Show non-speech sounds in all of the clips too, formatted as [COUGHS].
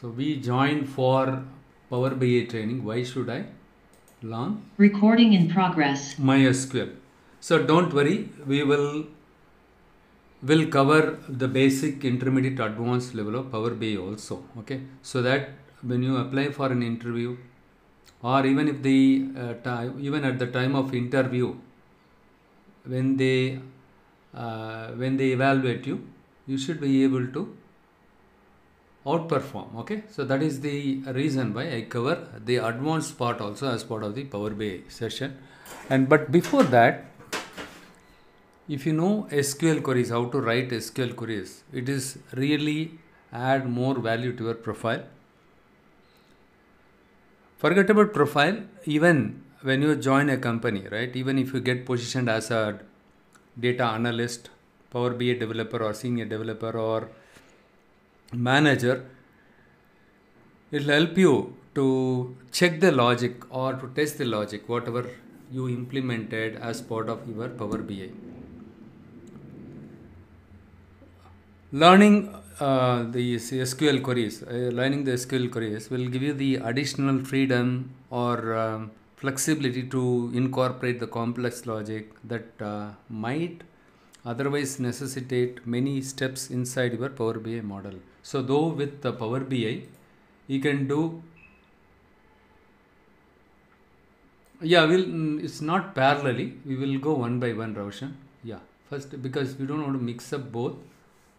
So we join for Power BI training. Why should I learn Recording in progress. MySQL? So don't worry, we will will cover the basic, intermediate, advanced level of Power BI also. Okay, so that when you apply for an interview, or even if the uh, time, even at the time of interview, when they uh, when they evaluate you, you should be able to outperform okay? So that is the reason why i cover the advanced part also as part of the power bi session. And but before that if you know sql queries how to write sql queries it is really add more value to your profile. Forget about profile even when you join a company right? Even if you get positioned as a data analyst power bi developer or senior developer or manager it will help you to check the logic or to test the logic whatever you implemented as part of your power bi learning uh, the sql queries uh, learning the sql queries will give you the additional freedom or um, flexibility to incorporate the complex logic that uh, might otherwise necessitate many steps inside your power bi model so though with the Power BI, you can do yeah we'll mm, it's not parallelly. We will go one by one Roshan. Yeah first because we don't want to mix up both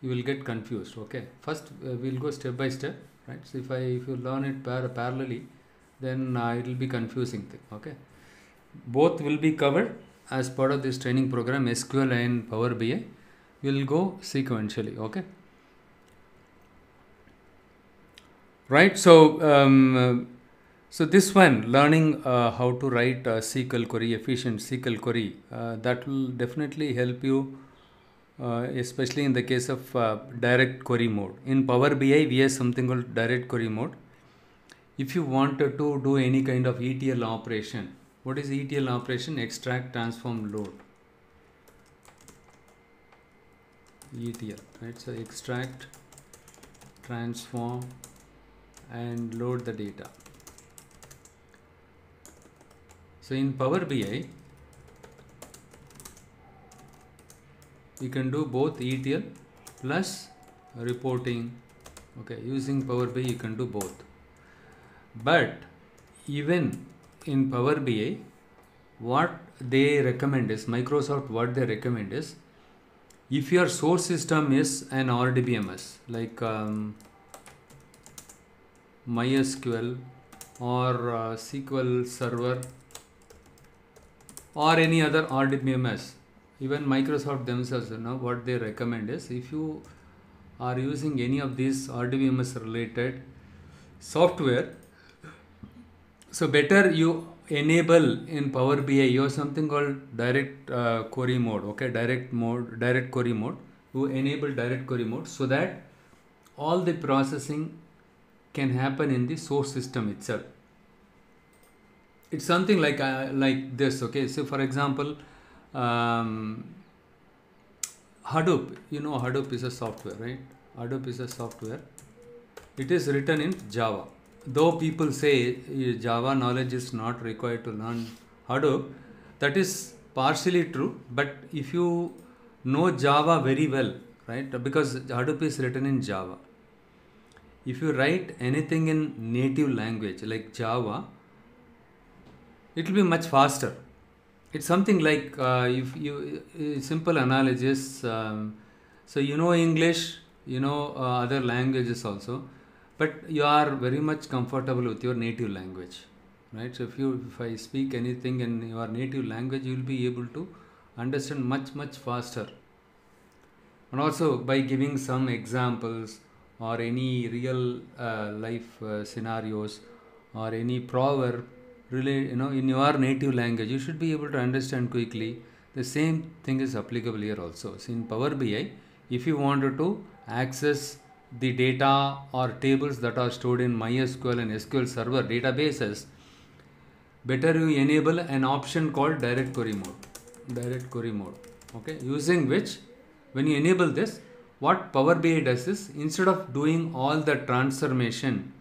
you will get confused okay? First uh, we'll go step by step right? So if I if you learn it par- parallelly then uh, it will be confusing thing okay? Both will be covered as part of this training program SQL and Power BI We will go sequentially okay right? So um, so this one learning uh, how to write a SQL query efficient SQL query uh, that will definitely help you uh, especially in the case of uh, direct query mode. In Power BI we have something called direct query mode. If you wanted to do any kind of ETL operation what is ETL operation? Extract transform load. ETL right? So extract transform and load the data. So in Power BI, you can do both ETL plus reporting. Okay, using Power BI you can do both. But even in Power BI, what they recommend is Microsoft. What they recommend is if your source system is an RDBMS like um, MySQL or uh, SQL Server or any other RDBMS. Even Microsoft themselves, you know, what they recommend is if you are using any of these RDBMS related software, so better you enable in Power BI have something called direct uh, query mode. Okay, direct mode, direct query mode. You enable direct query mode so that all the processing can happen in the source system itself. It's something like uh, like this okay? So for example um, hadoop you know hadoop is a software right? Hadoop is a software. It is written in java. Though people say uh, java knowledge is not required to learn hadoop that is partially true. But if you know java very well right? Because hadoop is written in java if you write anything in native language like Java, it will be much faster. It's something like uh, if you uh, simple analogies. Um, so you know English, you know uh, other languages also, but you are very much comfortable with your native language, right? So if you if I speak anything in your native language, you will be able to understand much much faster. And also by giving some examples or any real uh, life uh, scenarios or any proverb relate you know in your native language you should be able to understand quickly. The same thing is applicable here also. So in power bi if you wanted to access the data or tables that are stored in mysql and sql server databases better you enable an option called direct query mode. Direct query mode. Okay? Using which when you enable this what Power BI does is instead of doing all the transformation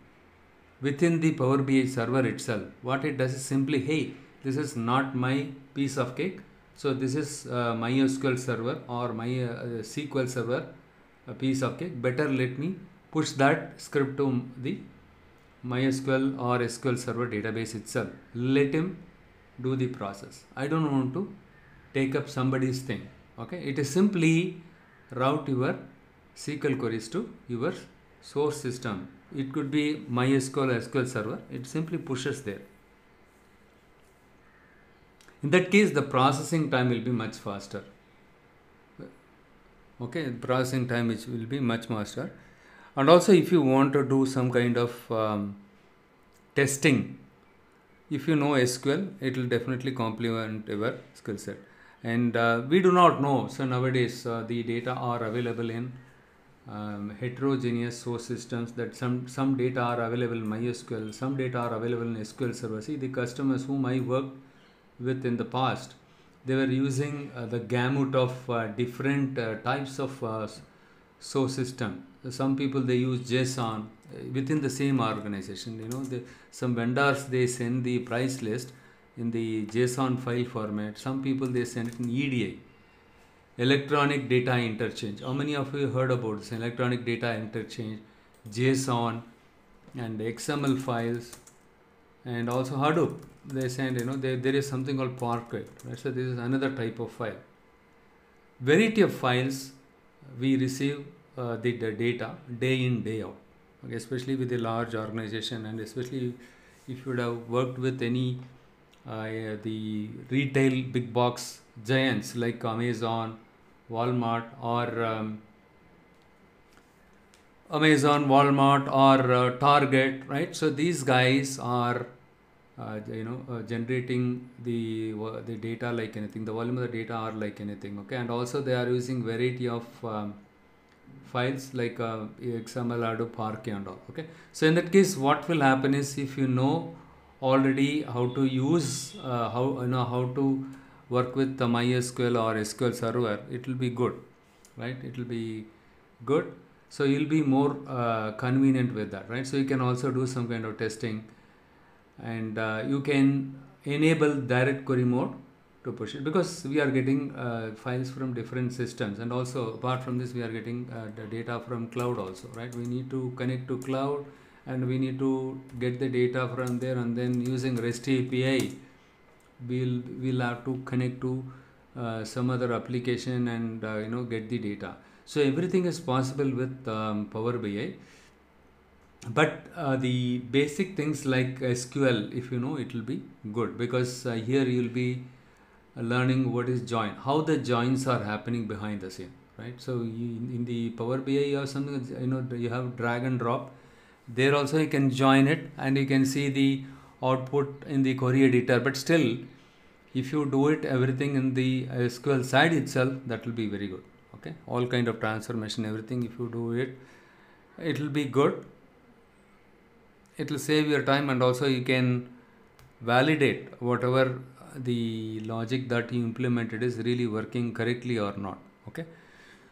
within the Power BI server itself, what it does is simply, hey, this is not my piece of cake. So this is uh, MySQL server or my uh, SQL server, a piece of cake. Better let me push that script to the MySQL or SQL server database itself. Let him do the process. I don't want to take up somebody's thing. Okay, it is simply route your SQL queries to your source system. It could be MySQL or SQL server. It simply pushes there. In that case, the processing time will be much faster. Okay, processing time which will be much faster. And also, if you want to do some kind of um, testing, if you know SQL, it will definitely complement your skill set. And uh, we do not know. So nowadays, uh, the data are available in um, heterogeneous source systems. That some some data are available in MySQL, some data are available in SQL Server. See, the customers whom I worked with in the past, they were using uh, the gamut of uh, different uh, types of uh, source system. Some people they use JSON within the same organization. You know, some vendors they send the price list in the JSON file format. Some people they send it in EDI, electronic data interchange. How many of you heard about this electronic data interchange, JSON, and XML files, and also Hadoop? They send you know there, there is something called Parquet. Right? So this is another type of file. Variety of files we receive uh, the, the data day in day out. Okay, especially with a large organization and especially if you would have worked with any the retail big box giants like Amazon, Walmart, or um, Amazon, Walmart, or uh, Target, right? So these guys are, uh, you know, uh, generating the the data like anything. The volume of the data are like anything, okay? And also they are using variety of um, files like uh, XML, Hadoop, Parquet, and all. Okay. So in that case, what will happen is if you know already how to use uh, how you know how to work with the MySQL or SQL server, it will be good, right? It will be good. So you'll be more uh, convenient with that, right? So you can also do some kind of testing, and uh, you can enable direct query mode to push it because we are getting uh, files from different systems and also apart from this we are getting uh, the data from cloud also right we need to connect to cloud and we need to get the data from there and then using rest api we'll we'll have to connect to uh, some other application and uh, you know get the data. So everything is possible with um, power bi but uh, the basic things like sql if you know it will be good because uh, here you'll be learning what is join how the joins are happening behind the scene right? So you, in the power bi you have something you know you have drag and drop there also you can join it and you can see the output in the query editor. But still if you do it everything in the sql side itself that will be very good. Okay? All kind of transformation everything if you do it it will be good. It will save your time and also you can validate whatever the logic that you implemented is really working correctly or not. Okay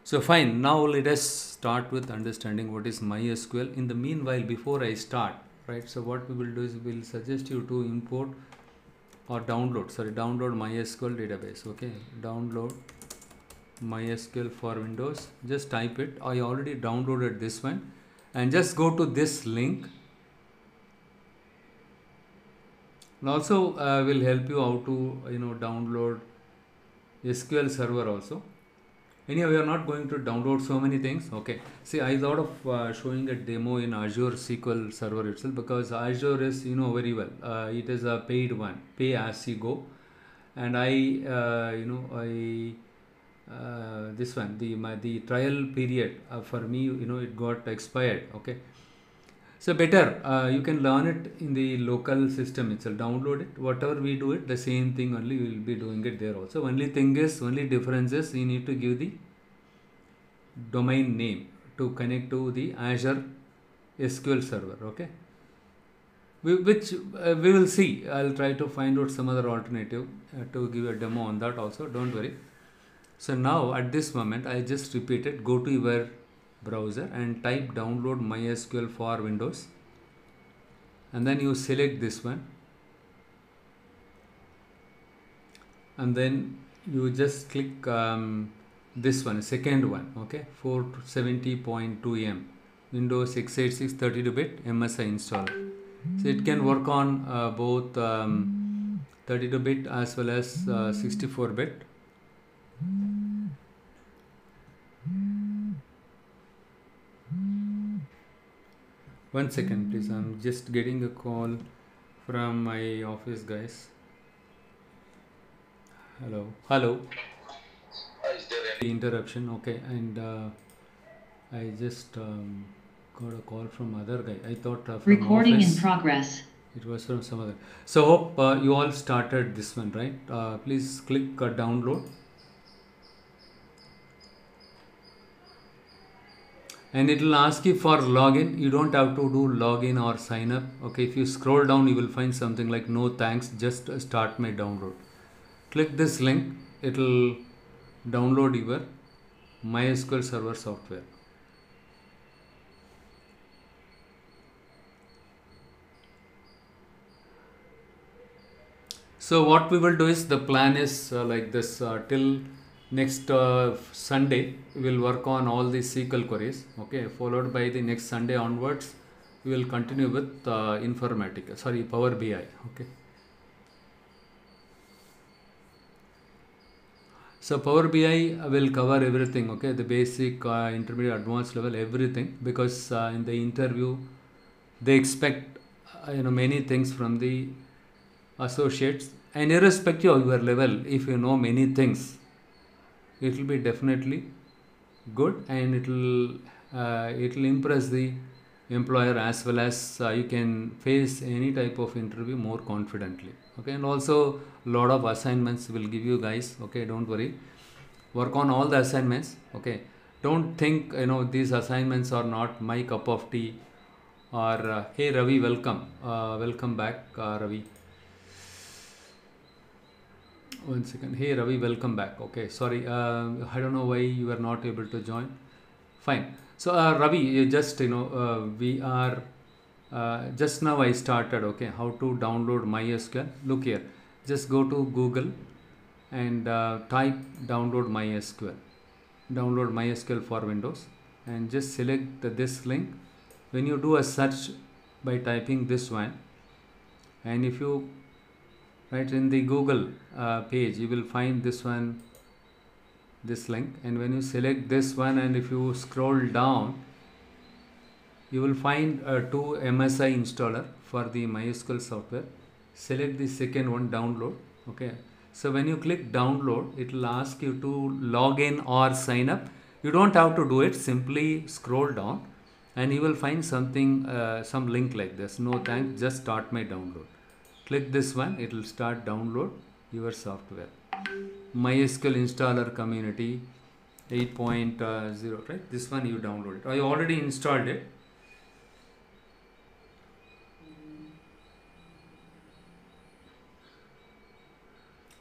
so fine now let us start with understanding what is mysql. In the meanwhile before i start right so what we will do is we will suggest you to import or download sorry download mysql database okay? Download mysql for windows. Just type it. I already downloaded this one. And just go to this link. And also uh, will help you how to you know download sql server also anyway we are not going to download so many things okay? See i thought of uh, showing a demo in azure sql server itself because azure is you know very well. Uh, it is a paid one pay as you go. And i uh, you know i uh, this one the my the trial period uh, for me you know it got expired okay so better uh, you can learn it in the local system itself download it whatever we do it the same thing only we will be doing it there also. Only thing is only difference is you need to give the domain name to connect to the azure sql server okay? We, which uh, we will see. I'll try to find out some other alternative uh, to give a demo on that also don't worry. So now at this moment i just repeated go to your browser and type download mysql for windows. And then you select this one. And then you just click um, this one second one okay? 470.2 m. Windows x86 32 bit msi installer. So it can work on uh, both um, 32 bit as well as uh, 64 bit one second please i'm just getting a call from my office guys hello hello Is there any interruption okay and uh, i just um, got a call from other guy i thought uh, from Recording in progress. It was from some other. So hope uh, you all started this one, right? Uh, please click uh, download. And it will ask you for login. You don't have to do login or sign up. Okay, if you scroll down, you will find something like no thanks, just start my download. Click this link. It will download your MySQL Server software. So what we will do is the plan is uh, like this uh, till next uh, Sunday we will work on all the SQL queries. Okay, followed by the next Sunday onwards we will continue with uh, Informatica. Sorry, Power BI. Okay. So Power BI will cover everything. Okay, the basic, uh, intermediate, advanced level, everything because uh, in the interview they expect uh, you know many things from the associates and irrespective of your level if you know many things it will be definitely good and it will uh, it will impress the employer as well as uh, you can face any type of interview more confidently okay? And also a lot of assignments will give you guys okay? Don't worry. Work on all the assignments okay? Don't think you know these assignments are not my cup of tea or uh, hey ravi welcome uh, welcome back uh, ravi one second. Hey ravi welcome back. Okay sorry uh, i don't know why you are not able to join. Fine. So uh, ravi you just you know uh, we are uh, just now i started okay how to download mysql. Look here. Just go to google and uh, type download mysql. Download mysql for windows and just select this link. When you do a search by typing this one and if you right in the google uh, page you will find this one this link. And when you select this one and if you scroll down you will find uh, two msi installer for the mysql software. Select the second one download okay? So when you click download it will ask you to log in or sign up. You don't have to do it simply scroll down and you will find something uh, some link like this. No thanks just start my download click this one it will start download your software. Mysql installer community 8.0 right? This one you download it i already installed it.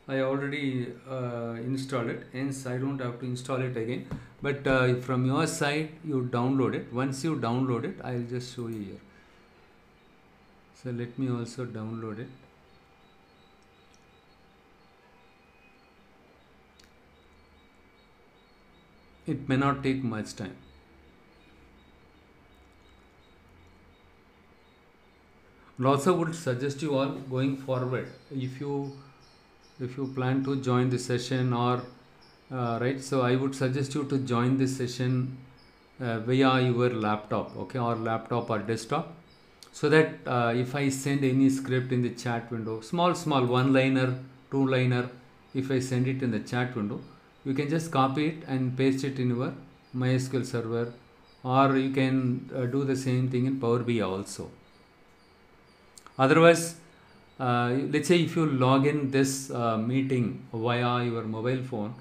I already uh, installed it. Hence I don't have to install it again. But uh, from your side you download it. Once you download it I'll just show you here so let me also download it. It may not take much time. And also would suggest you all going forward. If you if you plan to join the session or uh, right so i would suggest you to join this session uh, via your laptop okay or laptop or desktop so that uh, if i send any script in the chat window small small one liner two liner if i send it in the chat window you can just copy it and paste it in your mysql server or you can uh, do the same thing in power bi also. Otherwise uh, let's say if you log in this uh, meeting via your mobile phone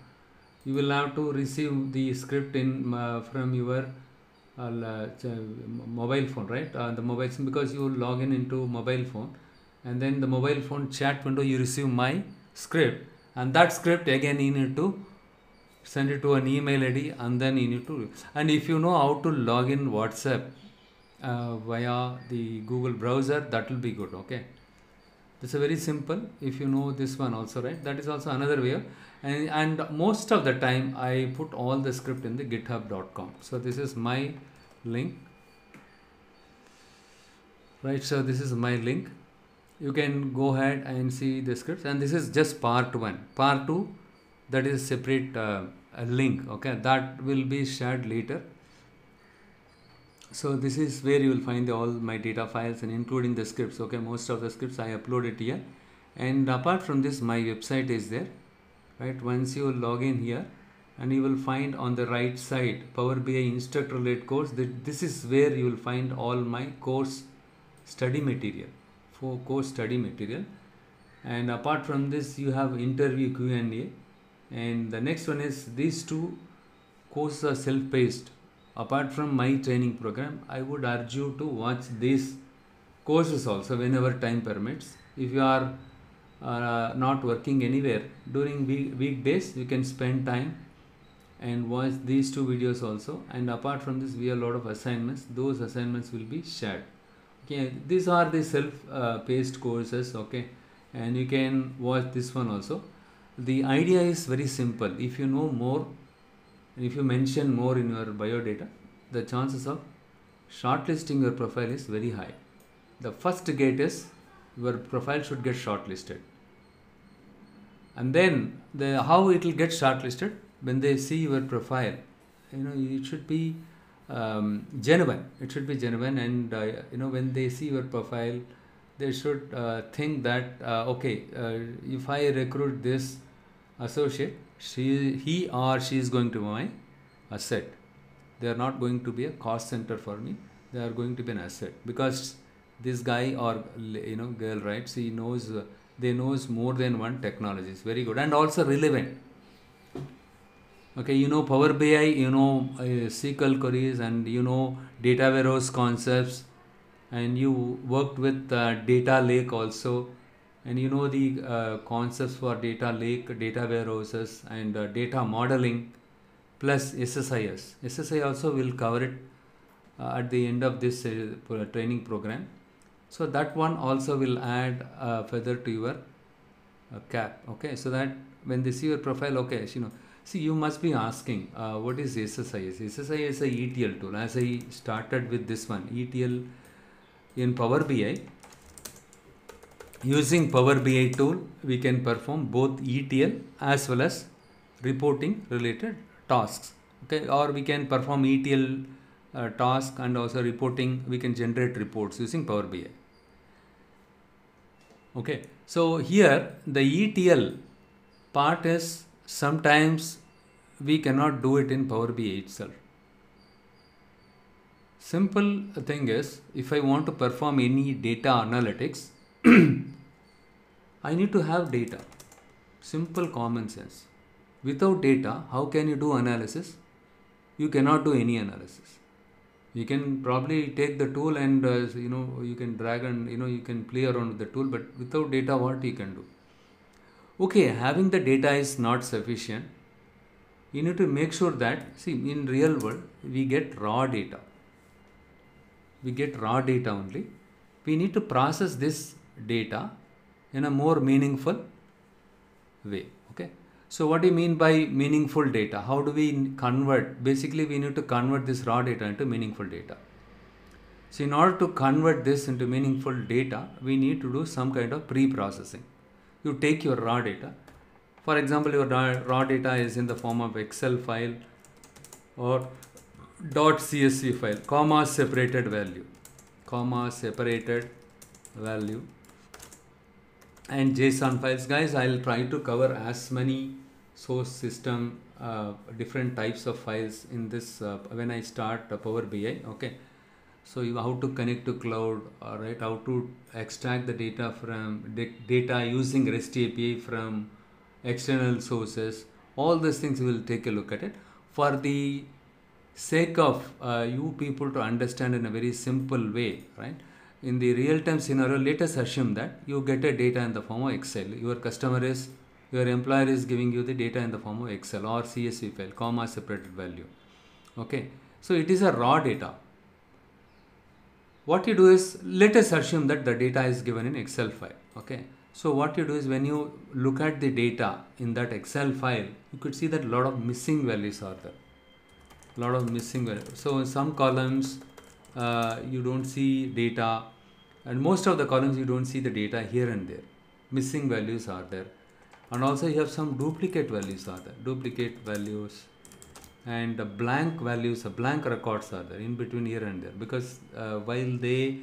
you will have to receive the script in uh, from your mobile phone right? Uh, the mobile because you log in into mobile phone and then the mobile phone chat window you receive my script and that script again you need to send it to an email id and then you need to and if you know how to log in whatsapp uh, via the google browser that will be good okay it's a very simple if you know this one also right? That is also another way. And, and most of the time i put all the script in the github.com so this is my link. Right so this is my link. You can go ahead and see the scripts. And this is just part one. Part two that is separate uh, link okay? That will be shared later so this is where you will find all my data files and including the scripts okay? Most of the scripts i uploaded here. And apart from this my website is there right? Once you log in here and you will find on the right side power bi instructor led course this is where you will find all my course study material for course study material. And apart from this you have interview q&a and the next one is these two courses are self-paced apart from my training program i would urge you to watch these courses also whenever time permits. If you are uh, not working anywhere during week, weekdays you can spend time and watch these two videos also. And apart from this we have a lot of assignments. Those assignments will be shared. Okay these are the self uh, courses okay? And you can watch this one also. The idea is very simple. If you know more if you mention more in your biodata the chances of shortlisting your profile is very high. The first gate is your profile should get shortlisted. And then the how it will get shortlisted? When they see your profile you know it should be um, genuine. It should be genuine and uh, you know when they see your profile they should uh, think that uh, okay uh, if i recruit this associate she he or she is going to be my asset. They are not going to be a cost center for me. They are going to be an asset. Because this guy or you know girl right she knows uh, they knows more than one technology. Is very good. And also relevant. Okay you know power bi you know uh, sql queries and you know data warehouse concepts. And you worked with uh, data lake also and you know the uh, concepts for data lake data warehouses and uh, data modeling plus ssis ssi also will cover it uh, at the end of this uh, training program. So that one also will add a feather to your uh, cap okay? So that when they see your profile okay you know see you must be asking uh, what is ssis ssi is a etl tool. As i started with this one etl in power bi using power bi tool we can perform both etl as well as reporting related tasks. Okay or we can perform etl uh, task and also reporting we can generate reports using power bi okay so here the etl part is sometimes we cannot do it in power bi itself. Simple thing is if i want to perform any data analytics i need to have data. Simple common sense. Without data how can you do analysis? You cannot do any analysis. You can probably take the tool and uh, you know you can drag and you know you can play around with the tool but without data what you can do? Okay having the data is not sufficient. You need to make sure that see in real world we get raw data. We get raw data only. We need to process this data in a more meaningful way okay? So what do you mean by meaningful data? How do we convert? Basically we need to convert this raw data into meaningful data. So in order to convert this into meaningful data we need to do some kind of pre-processing. You take your raw data. For example your raw data is in the form of excel file or dot csv file comma separated value comma separated value and json files guys i'll try to cover as many source system uh, different types of files in this uh, when i start power bi okay? So you how to connect to cloud all right? How to extract the data from data using rest api from external sources. All these things we will take a look at it. For the sake of uh, you people to understand in a very simple way right in the real time scenario let us assume that you get a data in the form of excel. Your customer is your employer is giving you the data in the form of excel or csv file comma separated value. Okay? So it is a raw data. What you do is let us assume that the data is given in excel file. Okay? So what you do is when you look at the data in that excel file you could see that a lot of missing values are there. A lot of missing values. So in some columns uh, you don't see data. And most of the columns you don't see the data here and there. Missing values are there. And also you have some duplicate values are there. Duplicate values and the blank values uh, blank records are there in between here and there. Because uh, while they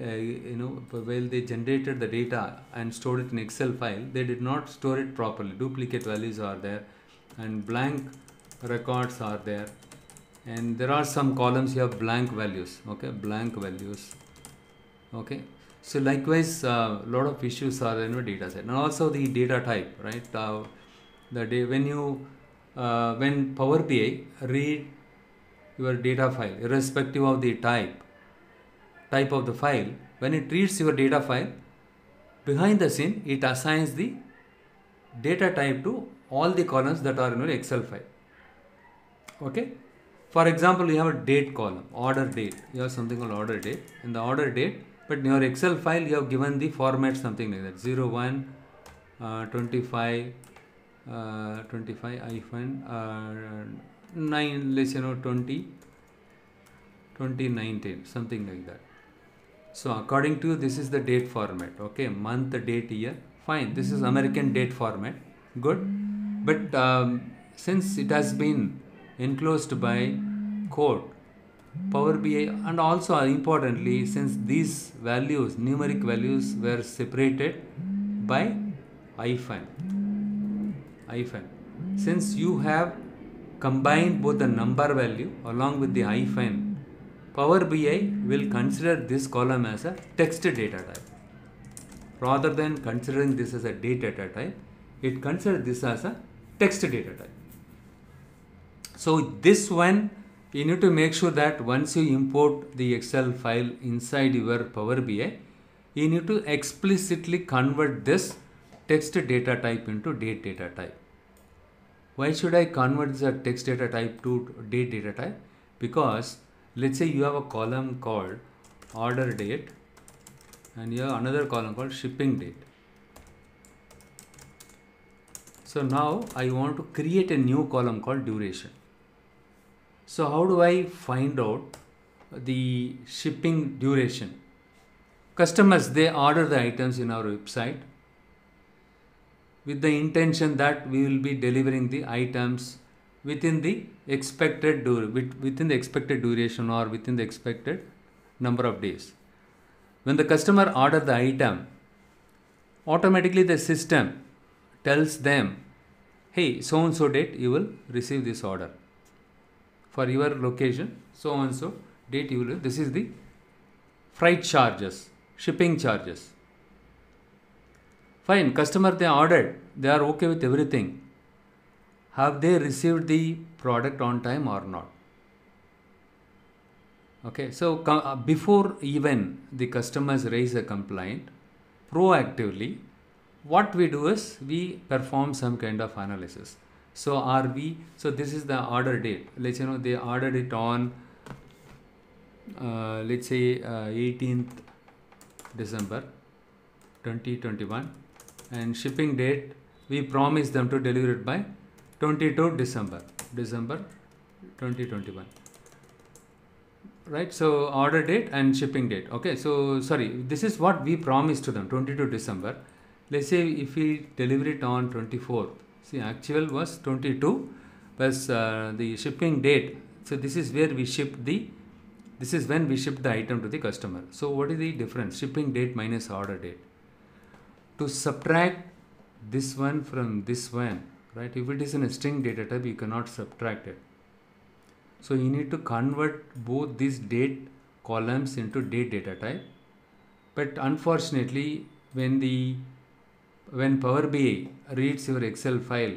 uh, you know while they generated the data and stored it in excel file they did not store it properly. Duplicate values are there and blank records are there and there are some columns here blank values okay blank values okay. So likewise a uh, lot of issues are in your data set. And also the data type right? Uh, the day when you uh, when Power BI read your data file irrespective of the type type of the file when it reads your data file behind the scene it assigns the data type to all the columns that are in your excel file okay for example you have a date column order date. You have something called order date. In the order date but in your excel file you have given the format something like that. 01 uh, 25 uh, 25 hyphen uh, 9 let's you know 20 2019 something like that. So according to this is the date format okay? Month date year. Fine this is american date format. Good. But um, since it has been enclosed by code power bi and also importantly since these values numeric values were separated by hyphen hyphen. Since you have combined both the number value along with the hyphen power bi will consider this column as a text data type. Rather than considering this as a data data type it considers this as a text data type. So this one you need to make sure that once you import the excel file inside your power bi you need to explicitly convert this text data type into date data type why should I convert the text data type to date data type? Because let's say you have a column called order date and you have another column called shipping date. So now I want to create a new column called duration. So how do I find out the shipping duration? Customers, they order the items in our website with the intention that we will be delivering the items within the expected dur- within the expected duration or within the expected number of days. When the customer order the item, automatically the system tells them, hey, so and so date you will receive this order. For your location, so and so date you will. This is the freight charges, shipping charges Fine, customer they ordered, they are okay with everything. Have they received the product on time or not? Okay, so uh, before even the customers raise a complaint, proactively, what we do is we perform some kind of analysis. So are we? So this is the order date. Let's you know they ordered it on, uh, let's say uh, 18th December 2021 and shipping date we promise them to deliver it by 22 December December 2021 right so order date and shipping date okay so sorry this is what we promised to them 22 December let's say if we deliver it on 24 see actual was 22 plus uh, the shipping date. So this is where we ship the this is when we ship the item to the customer. So what is the difference? Shipping date minus order date. To subtract this one from this one right? If it is in a string data type you cannot subtract it. So you need to convert both these date columns into date data type. But unfortunately when the when power bi reads your excel file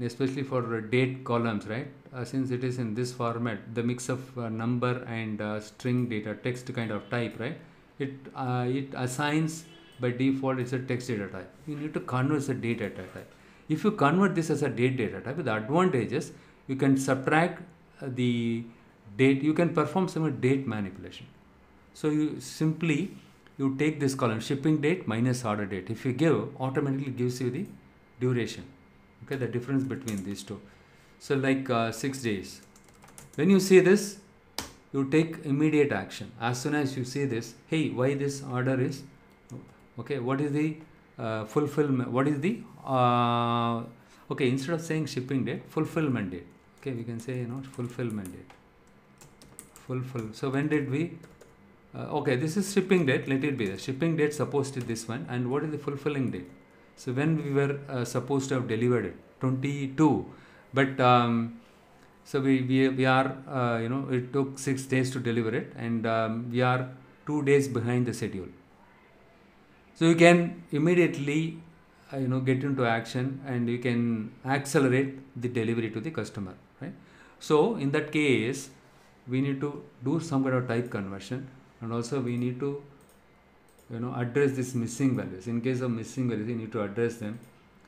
especially for date columns right? Uh, since it is in this format the mix of uh, number and uh, string data text kind of type right? It uh, it assigns by default it's a text data type. You need to convert a data data type if you convert this as a date data type the advantage is you can subtract uh, the date you can perform some date manipulation. So you simply you take this column shipping date minus order date. If you give automatically gives you the duration. Okay the difference between these two. So like uh, 6 days. When you see this you take immediate action. As soon as you see this hey why this order is okay what is the uh, fulfillment what is the uh, okay instead of saying shipping date fulfillment date. Okay we can say you know fulfillment date. Fulfill so when did we uh, okay this is shipping date. Let it be the shipping date supposed to this one. And what is the fulfilling date? So when we were uh, supposed to have delivered it? 22 but um, so we, we, we are uh, you know it took six days to deliver it. And um, we are two days behind the schedule. So you can immediately uh, you know get into action and you can accelerate the delivery to the customer right? So in that case we need to do some kind of type conversion and also we need to you know address these missing values. In case of missing values you need to address them.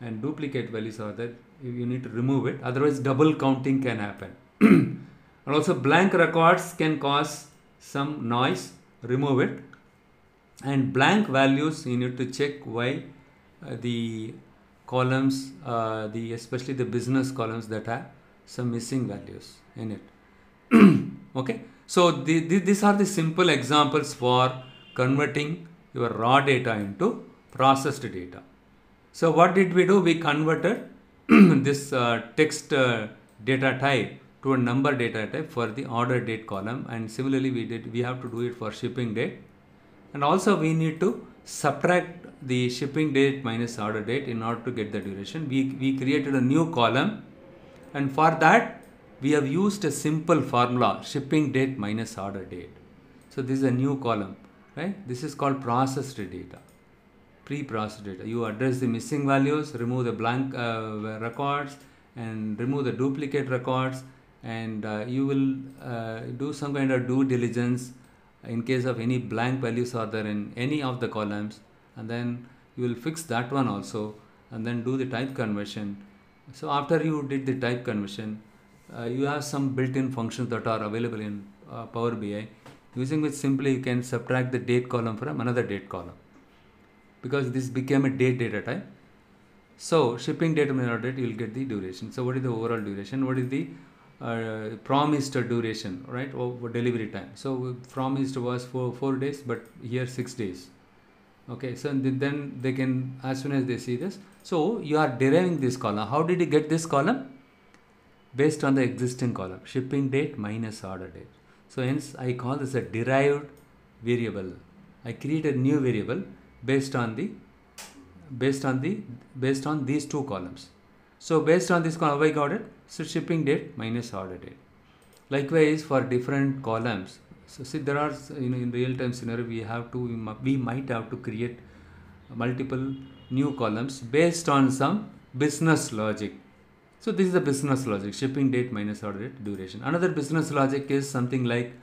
And duplicate values are that you need to remove it. Otherwise double counting can happen. [CLEARS THROAT] And also blank records can cause some noise. Remove it. And blank values you need to check why uh, the columns uh, the especially the business columns that have some missing values in it. [CLEARS THROAT] Okay so the, the, these are the simple examples for converting your raw data into processed data. So what did we do? We converted [CLEARS THROAT] this uh, text uh, data type to a number data type for the order date column and similarly we did we have to do it for shipping date. And also we need to subtract the shipping date minus order date in order to get the duration. We, we created a new column and for that we have used a simple formula shipping date minus order date. So this is a new column right? This is called processed data pre-processed data. You address the missing values remove the blank uh, records and remove the duplicate records and uh, you will uh, do some kind of due diligence in case of any blank values are there in any of the columns and then you will fix that one also and then do the type conversion. So after you did the type conversion uh, you have some built-in functions that are available in uh, power bi using which simply you can subtract the date column from another date column. Because this became a date data type. So shipping date date you will get the duration. So what is the overall duration? What is the uh, promised duration right? Or delivery time. So promised was for four days but here six days. Okay so then they can as soon as they see this so you are deriving this column. How did you get this column based on the existing column shipping date minus order date so hence i call this a derived variable i create a new variable based on the based on the based on these two columns so based on this column, I got it. So shipping date minus order date. Likewise for different columns. So see there are you know in real time scenario we have to we, we might have to create multiple new columns based on some business logic. So this is the business logic shipping date minus order date duration. Another business logic is something like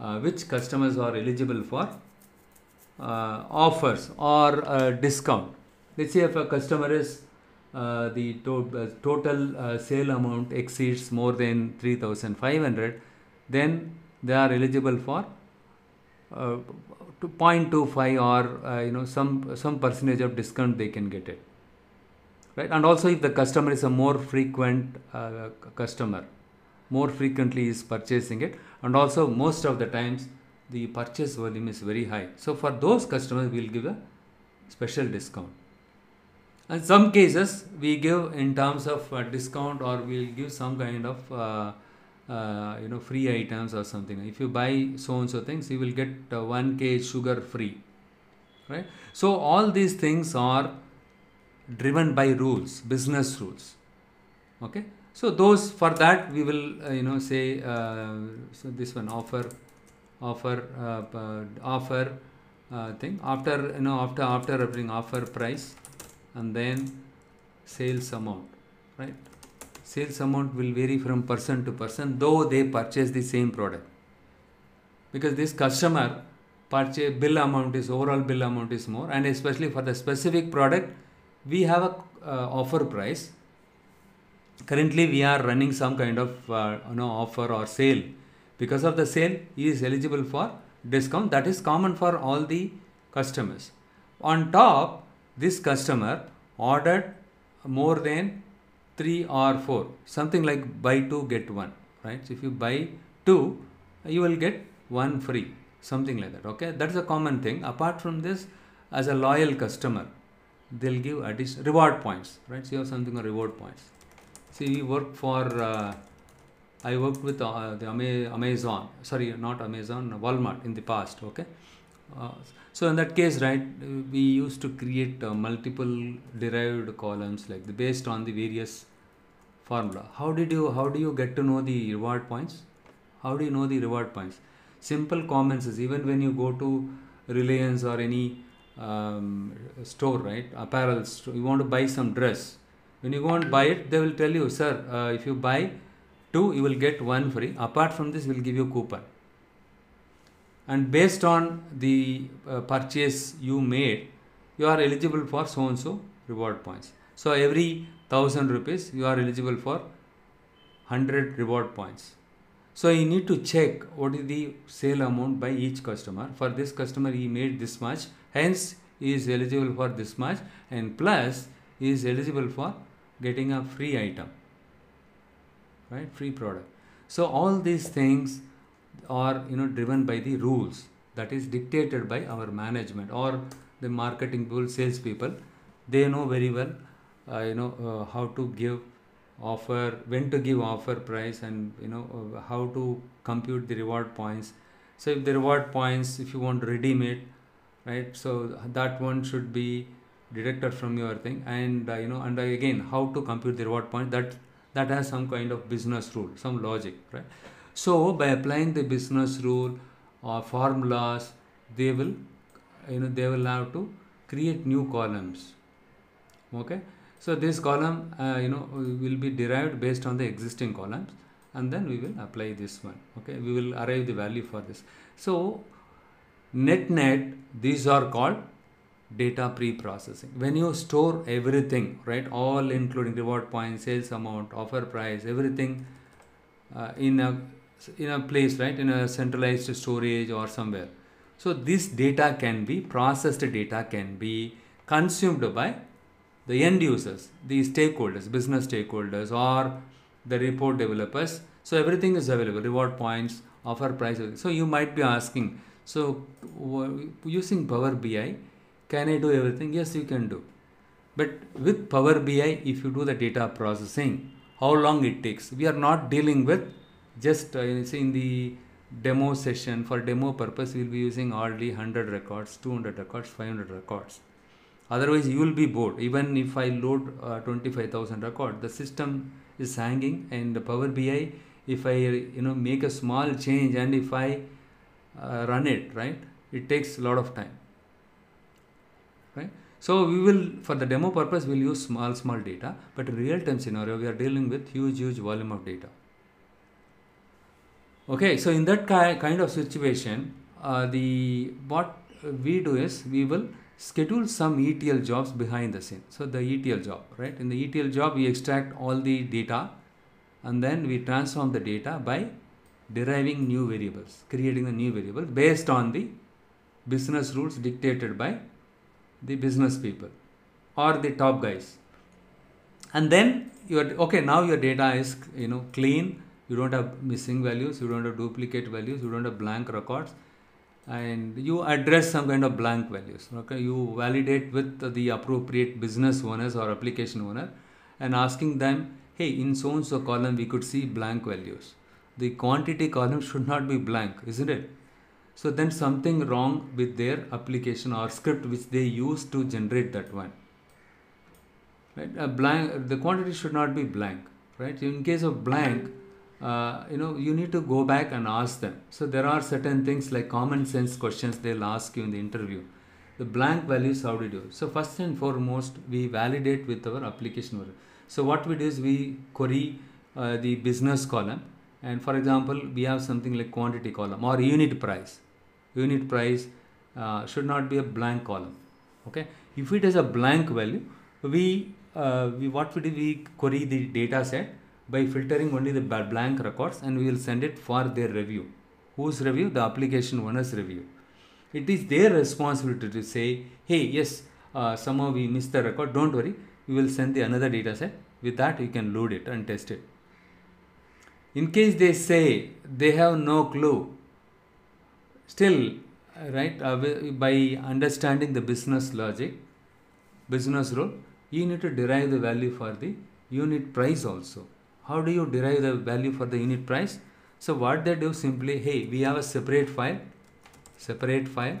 uh, which customers are eligible for uh, offers or discount. Let's say if a customer is uh, the to- uh, total uh, sale amount exceeds more than 3500 then they are eligible for uh, 0.25 or uh, you know some some percentage of discount they can get it right? And also if the customer is a more frequent uh, customer more frequently is purchasing it. And also most of the times the purchase volume is very high. So for those customers we'll give a special discount. In some cases we give in terms of uh, discount or we'll give some kind of uh, uh, you know free items or something. If you buy so and so things you will get uh, 1k sugar free. Right? So all these things are driven by rules business rules. Okay? So those for that we will uh, you know say uh, so this one offer offer uh, uh, offer uh, thing. After you know after after everything offer price and then sales amount right? Sales amount will vary from person to person though they purchase the same product. Because this customer purchase bill amount is overall bill amount is more and especially for the specific product we have a uh, offer price. Currently we are running some kind of uh, you know offer or sale. Because of the sale he is eligible for discount. That is common for all the customers. On top this customer ordered more than 3 or 4 something like buy 2 get 1 right? So if you buy 2 you will get 1 free. Something like that okay? That's a common thing. Apart from this as a loyal customer they'll give additional reward points right? So you have something on reward points. See we work for uh, i worked with uh, the Ama- amazon sorry not amazon walmart in the past okay? Uh, so in that case right we used to create uh, multiple derived columns like the, based on the various formula. How did you how do you get to know the reward points? How do you know the reward points? Simple common sense even when you go to reliance or any um, store right? Apparel store. You want to buy some dress. When you go and buy it they will tell you sir uh, if you buy two you will get one free. Apart from this we'll give you coupon. And based on the uh, purchase you made you are eligible for so and so reward points. So every 1000 rupees you are eligible for 100 reward points. So you need to check what is the sale amount by each customer. For this customer he made this much hence he is eligible for this much and plus he is eligible for getting a free item right? Free product. So all these things are you know driven by the rules that is dictated by our management or the marketing people sales people they know very well uh, you know uh, how to give offer when to give offer price and you know uh, how to compute the reward points. So if the reward points if you want to redeem it right? So that one should be deducted from your thing. And uh, you know and uh, again how to compute the reward point that that has some kind of business rule some logic right? So by applying the business rule or formulas they will you know they will have to create new columns okay? So this column uh, you know will be derived based on the existing columns and then we will apply this one okay? We will arrive the value for this. So net net these are called data pre-processing. When you store everything right all including reward points sales amount offer price everything uh, in a in a place right in a centralized storage or somewhere. So this data can be processed data can be consumed by the end users the stakeholders business stakeholders or the report developers. So everything is available reward points offer price so you might be asking so using power bi can i do everything? Yes you can do. But with power bi if you do the data processing how long it takes? We are not dealing with just uh, in the demo session for demo purpose we'll be using hardly 100 records 200 records 500 records. Otherwise you will be bored. Even if i load uh, 25000 record the system is hanging and the power bi if i you know make a small change and if i uh, run it right? It takes a lot of time right? So we will for the demo purpose we'll use small small data but real time scenario we are dealing with huge huge volume of data. Okay so in that ki- kind of situation uh, the what we do is we will schedule some etl jobs behind the scene. So the etl job right? In the etl job we extract all the data and then we transform the data by deriving new variables creating the new variables based on the business rules dictated by the business people or the top guys. And then your okay now your data is you know clean. You don't have missing values. You don't have duplicate values. You don't have blank records. And you address some kind of blank values okay? You validate with the appropriate business owners or application owner and asking them hey in so and so column we could see blank values the quantity column should not be blank isn't it? So then something wrong with their application or script which they use to generate that one. Right? A blank the quantity should not be blank right? In case of blank uh, you know you need to go back and ask them. So there are certain things like common sense questions they'll ask you in the interview. The blank values how do you? Do so first and foremost we validate with our application so what we do is we query uh, the business column and for example we have something like quantity column or unit price. Unit price uh, should not be a blank column okay? If it is a blank value we, uh, we what we do we query the data set by filtering only the blank records and we will send it for their review. Whose review? The application owner's review. It is their responsibility to say hey yes uh, somehow we missed the record. Don't worry. We will send the another data set. With that you can load it and test it in case they say they have no clue still right uh, by understanding the business logic business rule you need to derive the value for the unit price also. How do you derive the value for the unit price? So what they do simply hey we have a separate file separate file.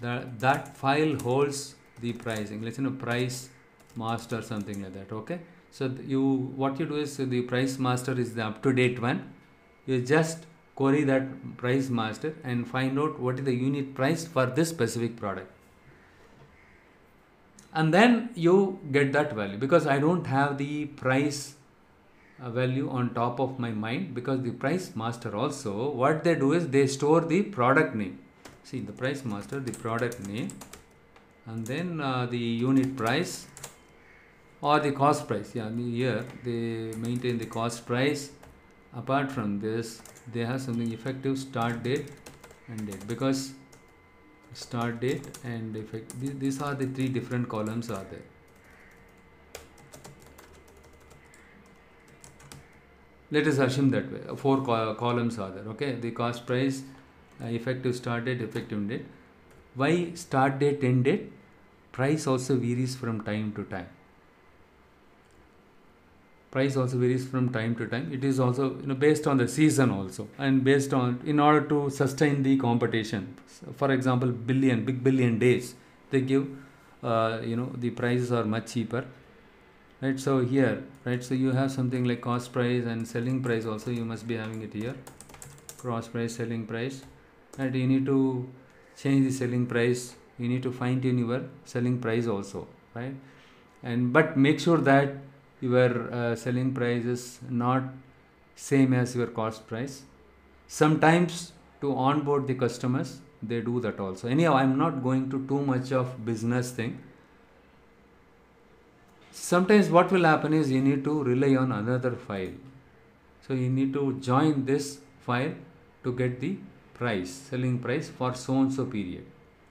That that file holds the pricing. Let's say you know price master something like that okay so you what you do is the price master is the up to date one. You just query that price master and find out what is the unit price for this specific product. And then you get that value because i don't have the price uh, value on top of my mind because the price master also what they do is they store the product name. See the price master the product name and then uh, the unit price or the cost price. Yeah here they maintain the cost price. Apart from this they have something effective start date and date. Because start date and effect these are the three different columns are there. Let us assume that way. Four co- columns are there okay? The cost price uh, effective start date effective date. Why start date end date? Price also varies from time to time price also varies from time to time. It is also you know based on the season also. And based on in order to sustain the competition. So, for example billion big billion days they give uh, you know the prices are much cheaper. Right? So here right? So you have something like cost price and selling price also you must be having it here. Cross price selling price. And you need to change the selling price. You need to fine tune your selling price also. Right? And but make sure that your uh, selling price is not same as your cost price. Sometimes to onboard the customers they do that also. Anyhow i'm not going to too much of business thing. Sometimes what will happen is you need to rely on another file. So you need to join this file to get the price selling price for so and so period.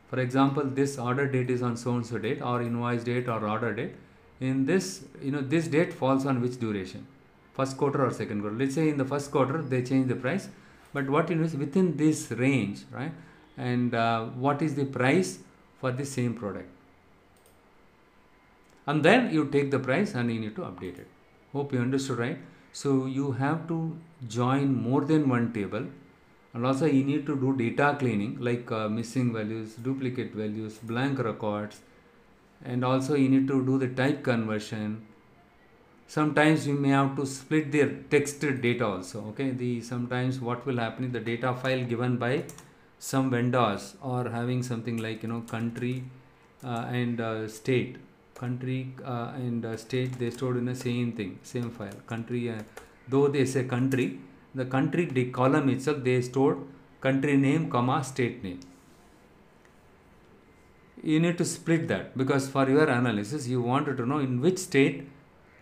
For example this order date is on so and so date or invoice date or order date in this you know this date falls on which duration? First quarter or second quarter? Let's say in the first quarter they change the price but what you know is within this range right? And uh, what is the price for the same product? And then you take the price and you need to update it. Hope you understood right? So you have to join more than one table. And also you need to do data cleaning like uh, missing values duplicate values blank records and also you need to do the type conversion. Sometimes you may have to split their text data also okay? The sometimes what will happen the data file given by some vendors or having something like you know country uh, and uh, state. Country uh, and uh, state they stored in the same thing same file. Country uh, though they say country the country the column itself they stored country name comma state name you need to split that. Because for your analysis you wanted to know in which state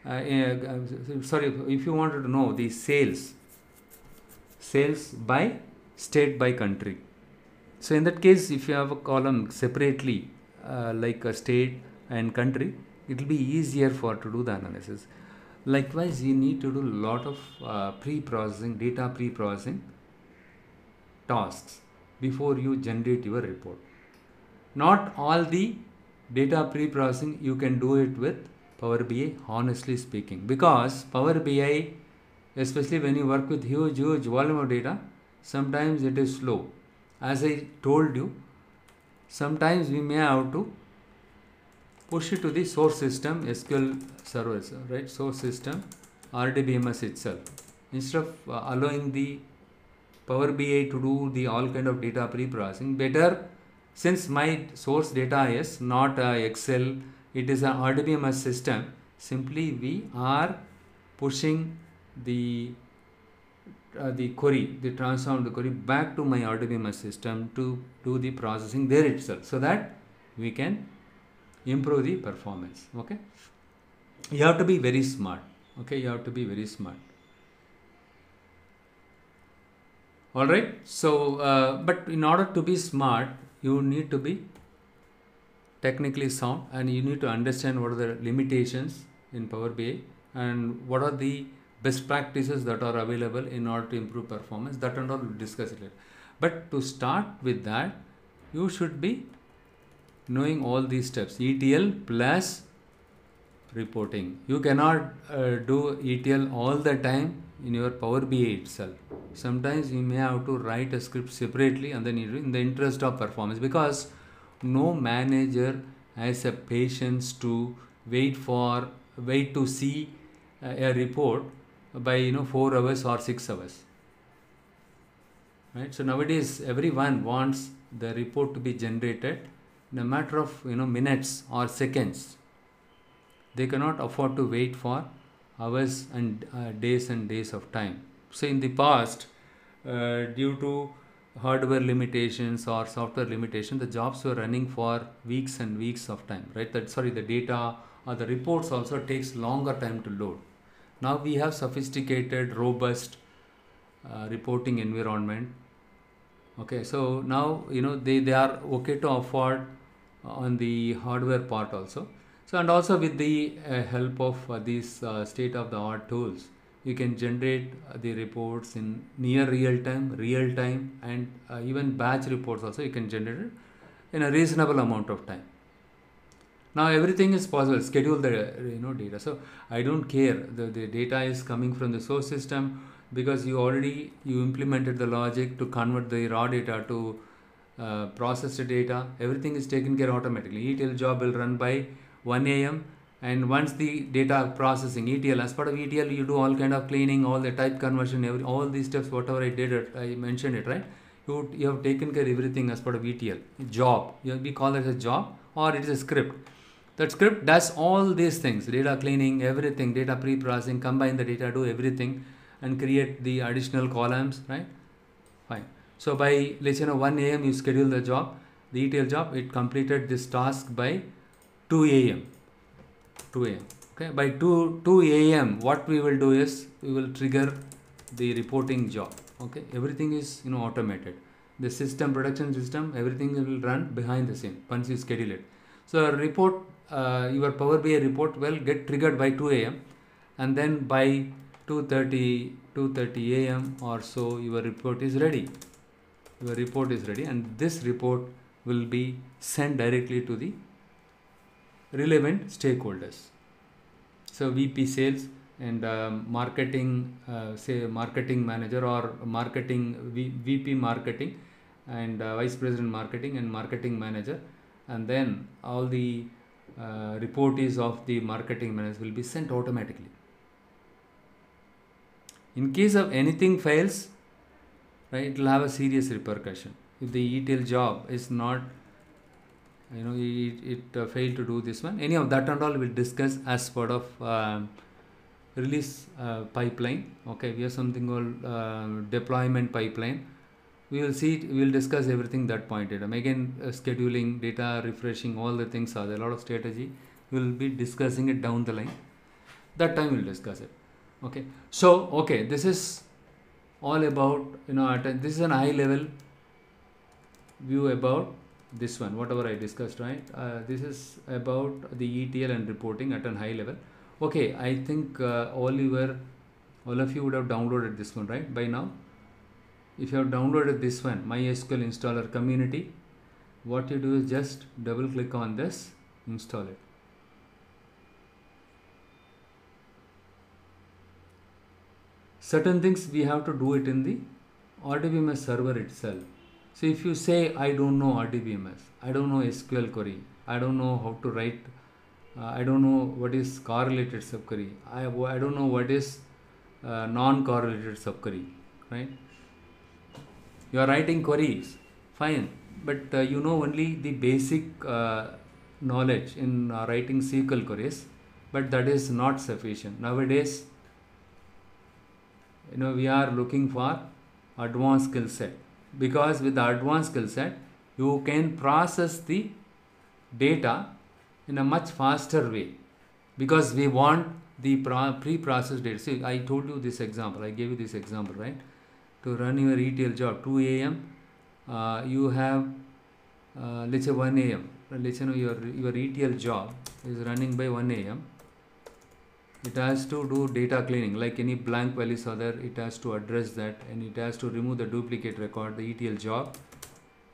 uh, uh, sorry if you wanted to know the sales sales by state by country. So in that case if you have a column separately uh, like a state and country it will be easier for to do the analysis. Likewise you need to do a lot of uh, pre-processing data pre-processing tasks before you generate your report not all the data pre-processing you can do it with power bi honestly speaking. Because power bi especially when you work with huge huge volume of data sometimes it is slow. As i told you sometimes we may have to push it to the source system sql servers right? Source system rdbms itself. Instead of uh, allowing the power bi to do the all kind of data pre-processing better since my source data is not uh, excel it is an rdbms system simply we are pushing the uh, the query the transform the query back to my rdbms system to do the processing there itself so that we can improve the performance okay? You have to be very smart okay? You have to be very smart. All right? So uh, but in order to be smart you need to be technically sound and you need to understand what are the limitations in power bi and what are the best practices that are available in order to improve performance. That and all we'll discuss it later. But to start with that you should be knowing all these steps. Etl plus reporting. You cannot uh, do etl all the time in your power bi itself. Sometimes you may have to write a script separately and then in the interest of performance because no manager has a patience to wait for wait to see uh, a report by you know 4 hours or 6 hours. Right? So nowadays everyone wants the report to be generated in a matter of you know minutes or seconds. They cannot afford to wait for hours and uh, days and days of time. So in the past uh, due to hardware limitations or software limitation, the jobs were running for weeks and weeks of time right? That sorry the data or the reports also takes longer time to load. Now we have sophisticated robust uh, reporting environment. Okay so now you know they, they are okay to afford on the hardware part also so and also with the uh, help of uh, these uh, state of the art tools you can generate the reports in near real time real time and even batch reports also you can generate in a reasonable amount of time. Now everything is possible. Schedule the you know data. So i don't care. The, the data is coming from the source system because you already you implemented the logic to convert the raw data to uh, process the data. Everything is taken care automatically. Etl job will run by 1 am and once the data processing etl as part of etl you do all kind of cleaning all the type conversion every, all these steps whatever i did i mentioned it right? You, you have taken care of everything as part of etl job. You, we call it a job or it is a script. That script does all these things data cleaning everything data pre-processing combine the data do everything and create the additional columns right? Fine. So by let's say you know 1 am you schedule the job the ETL job it completed this task by 2 am 2 am okay? By 2 2 am what we will do is we will trigger the reporting job. Okay? Everything is you know automated. The system production system everything will run behind the scene once you schedule it. So report uh, your power bi report will get triggered by 2 am and then by 2.30 2.30 am or so your report is ready. Your report is ready and this report will be sent directly to the relevant stakeholders. So vp sales and um, marketing uh, say marketing manager or marketing v- vp marketing and uh, vice president marketing and marketing manager. And then all the uh, reportees of the marketing manager will be sent automatically. In case of anything fails right it will have a serious repercussion. If the ETL job is not you know it, it uh, failed to do this one. Any of that and all we'll discuss as part of um, release uh, pipeline. Okay we have something called uh, deployment pipeline. We will see it, we will discuss everything that pointed. Um, again uh, scheduling data refreshing all the things are there. A lot of strategy. We will be discussing it down the line. That time we'll discuss it. Okay. So okay this is all about you know at a, this is an high level view about this one whatever i discussed right? Uh, this is about the etl and reporting at a high level. Okay i think uh, all you were all of you would have downloaded this one right by now? If you have downloaded this one mysql installer community what you do is just double click on this install it. Certain things we have to do it in the RDBMS server itself. So if you say I don't know RDBMS, I don't know SQL query, I don't know how to write, uh, I don't know what is correlated subquery, I, I don't know what is uh, non-correlated subquery, right? You are writing queries, fine, but uh, you know only the basic uh, knowledge in uh, writing SQL queries, but that is not sufficient. Nowadays, you know we are looking for advanced skill set because with the advanced skill set you can process the data in a much faster way because we want the pro- pre-processed data. See, I told you this example. I gave you this example, right? To run your ETL job, 2 a.m. Uh, you have uh, let's say 1 a.m. Let's say you know, your your ETL job is running by 1 a.m. It has to do data cleaning, like any blank values are there. It has to address that, and it has to remove the duplicate record, the ETL job,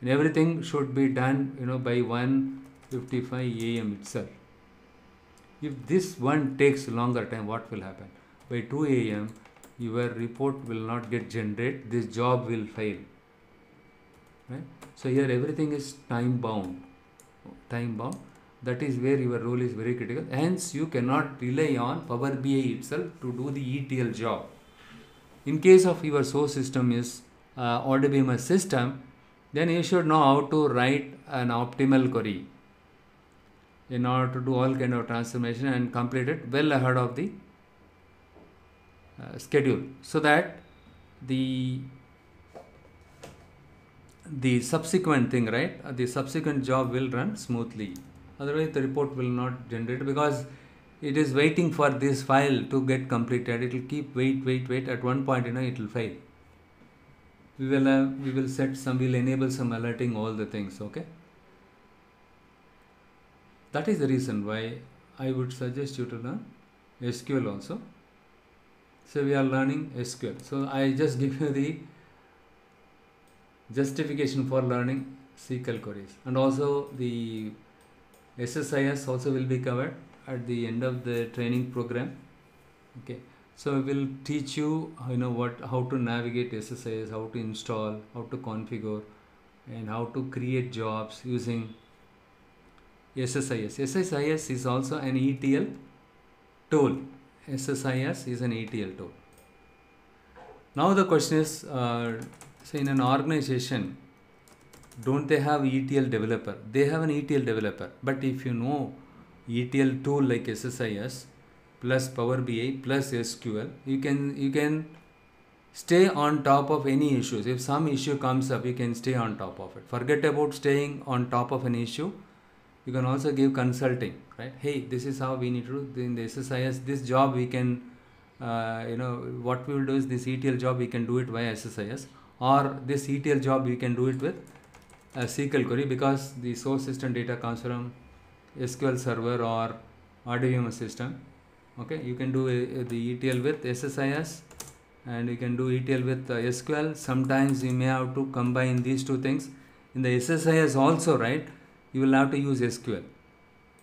and everything should be done, you know, by 1:55 a.m. itself. If this one takes longer time, what will happen? By 2 a.m., your report will not get generated. This job will fail. Right? So here everything is time bound. Time bound. That is where your role is very critical. Hence, you cannot rely on Power BI itself to do the ETL job. In case of your source system is uh, RDBMS system, then you should know how to write an optimal query in order to do all kind of transformation and complete it well ahead of the uh, schedule so that the the subsequent thing right the subsequent job will run smoothly otherwise the report will not generate because it is waiting for this file to get completed it will keep wait wait wait at one point you know it will fail we will uh, we will set some we will enable some alerting all the things okay that is the reason why I would suggest you to learn SQL also. So we are learning SQL. So I just [LAUGHS] give you the justification for learning SQL queries and also the SSIS also will be covered at the end of the training program. Okay. So we will teach you you know what how to navigate SSIS, how to install, how to configure and how to create jobs using SSIS. SSIS is also an ETL tool. SSIS is an ETL tool. Now the question is, uh, say in an organization, don't they have ETL developer? They have an ETL developer. But if you know ETL tool like SSIS plus Power BI plus SQL, you can you can stay on top of any issues. If some issue comes up, you can stay on top of it. Forget about staying on top of an issue you can also give consulting right hey this is how we need to do in the ssis this job we can uh, you know what we will do is this etl job we can do it via ssis or this etl job we can do it with a sql query because the source system data comes from sql server or RDBMS system okay you can do uh, the etl with ssis and you can do etl with uh, sql sometimes you may have to combine these two things in the ssis also right you will have to use SQL.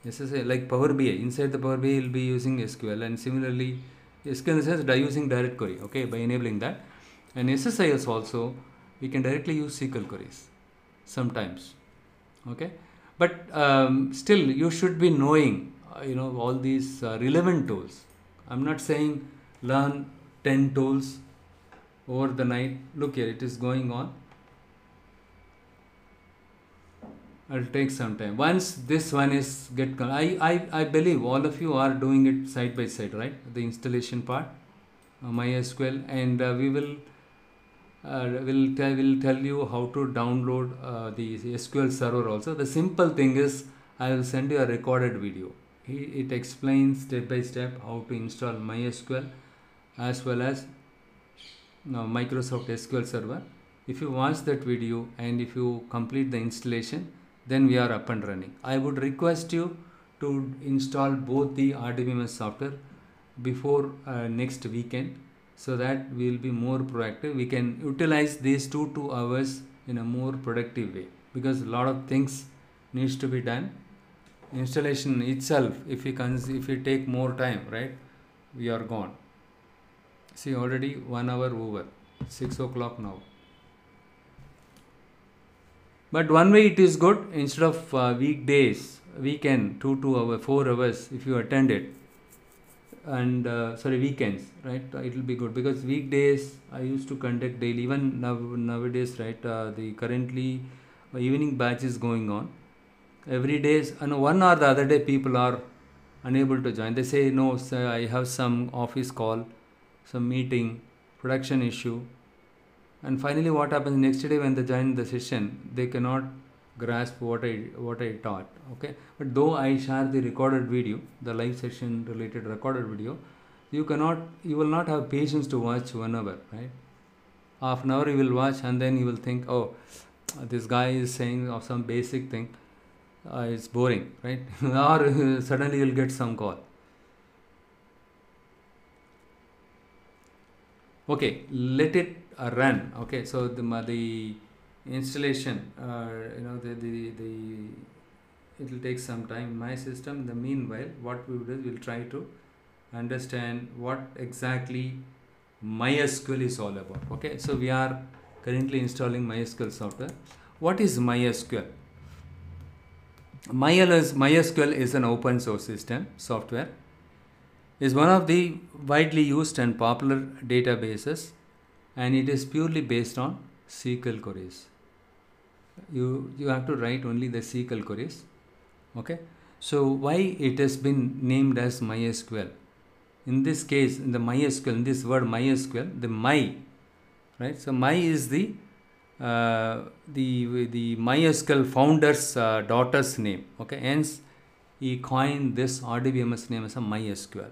SSI, like Power BI, inside the Power BI you will be using SQL and similarly SQL says using direct query, okay, by enabling that. And SSIS also, we can directly use SQL queries sometimes, okay. But um, still, you should be knowing, uh, you know, all these uh, relevant tools. I'm not saying learn 10 tools over the night. Look here, it is going on it'll take some time once this one is get I, I i believe all of you are doing it side by side right the installation part uh, mysql and uh, we will will tell will tell you how to download uh, the sql server also. The simple thing is i will send you a recorded video. It, explains step by step how to install mysql as well as uh, microsoft sql server. If you watch that video and if you complete the installation then we are up and running. I would request you to install both the RDBMS software before uh, next weekend so that we will be more proactive. We can utilize these two two hours in a more productive way because a lot of things needs to be done. Installation itself, if we if we take more time, right, we are gone. See already one hour over, six o'clock now but one way it is good instead of uh, weekdays weekend two two hour four hours if you attend it and uh, sorry weekends right? Uh, it will be good because weekdays i used to conduct daily. Even now nowadays right uh, the currently evening batch is going on. Every days and one or the other day people are unable to join. They say no sir i have some office call some meeting production issue. And finally what happens next day when they join the session they cannot grasp what I what I taught. Okay, but though I share the recorded video, the live session related recorded video, you cannot, you will not have patience to watch one hour, right? Half an hour you will watch, and then you will think, oh, this guy is saying of some basic thing. Uh, it's boring, right? [LAUGHS] or [LAUGHS] suddenly you'll get some call. okay let it run okay so the the installation uh, you know the, the the it will take some time. My system in the meanwhile what we will do is we'll try to understand what exactly mysql is all about. Okay so we are currently installing mysql software. What is mysql? MySQL MySQL is an open source system software. Is one of the widely used and popular databases and it is purely based on SQL queries. You, you have to write only the SQL queries. Okay. So why it has been named as MySQL? In this case, in the MySQL, in this word MySQL, the my, right? So my is the uh, the the MySQL founder's uh, daughter's name. Okay. Hence, he coined this RDBMS name as a MySQL.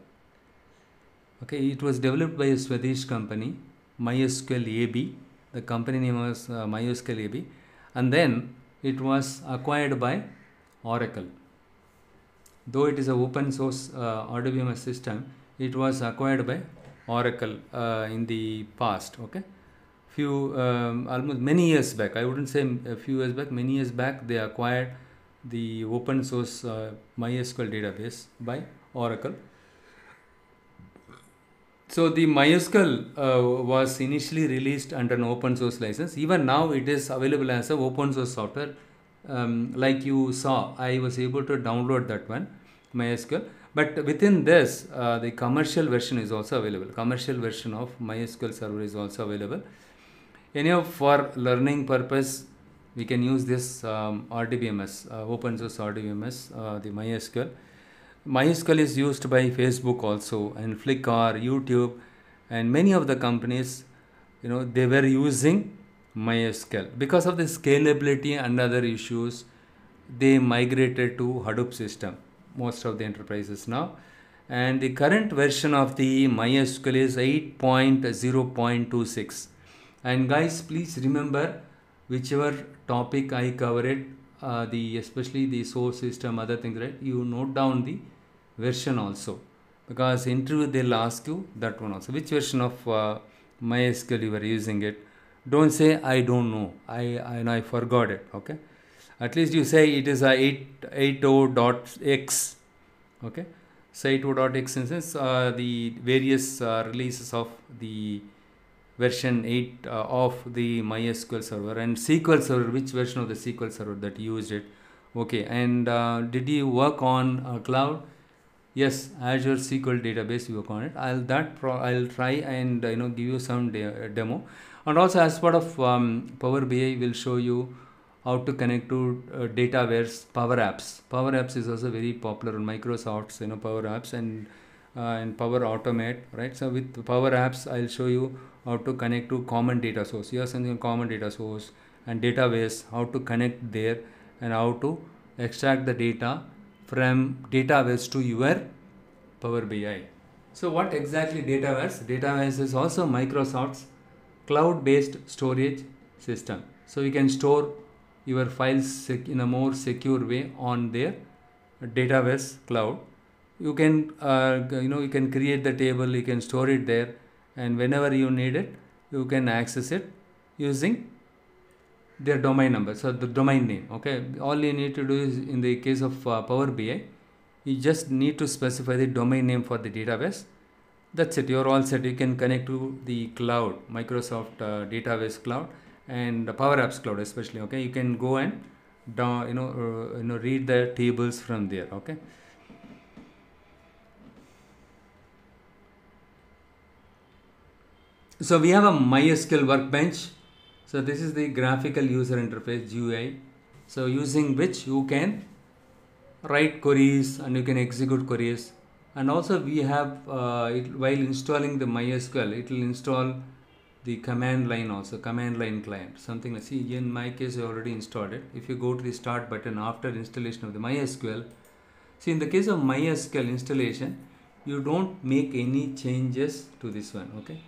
Okay, it was developed by a Swedish company, MySQL AB. The company name was uh, MySQL AB, and then it was acquired by Oracle. Though it is an open source uh, RDBMS system, it was acquired by Oracle uh, in the past. Okay, few um, almost many years back. I wouldn't say a few years back. Many years back, they acquired the open source uh, MySQL database by Oracle so the MySQL uh, was initially released under an open source license. Even now, it is available as a open source software. Um, like you saw, I was able to download that one, MySQL. But within this, uh, the commercial version is also available. Commercial version of MySQL server is also available. Anyhow, for learning purpose, we can use this um, RDBMS, uh, open source RDBMS, uh, the MySQL. MySQL is used by Facebook also and Flickr, YouTube, and many of the companies, you know, they were using MySQL because of the scalability and other issues. They migrated to Hadoop system. Most of the enterprises now, and the current version of the MySQL is 8.0.26. And guys, please remember whichever topic I covered uh, the especially the source system other things right? You note down the version also. Because interview they'll ask you that one also. Which version of uh, mysql you were using it? Don't say i don't know. I i i forgot it. Okay? At least you say it is a 8 80.x okay? So 80.x instance uh, the various uh, releases of the version 8 uh, of the MySQL server and SQL server, which version of the SQL server that used it. Okay, and uh, did you work on uh, cloud? Yes, Azure SQL database you work on it. I'll that pro- I'll try and you know give you some de- demo. And also as part of um, Power BI, will show you how to connect to uh, Dataverse's Power Apps. Power Apps is also very popular on Microsoft's you know Power Apps and uh, Uh, and Power Automate, right? So with Power Apps, I'll show you how to connect to common data source. Have something common data source and database, how to connect there and how to extract the data from database to your Power BI. So what exactly Dataverse? Dataverse is also Microsoft's cloud-based storage system. So you can store your files in a more secure way on their Dataverse cloud you can uh, you know you can create the table you can store it there and whenever you need it you can access it using their domain number so the domain name okay? All you need to do is in the case of uh, power bi you just need to specify the domain name for the database. That's it. You're all set. You can connect to the cloud microsoft uh, database cloud and the power apps cloud especially okay? You can go and down you know uh, you know read the tables from there okay so we have a mysql workbench. So this is the graphical user interface gui so using which you can write queries and you can execute queries. And also we have uh, it, while installing the mysql it will install the command line also command line client. Something like see in my case I already installed it. If you go to the start button after installation of the MySQL see in the case of MySQL installation you don't make any changes to this one okay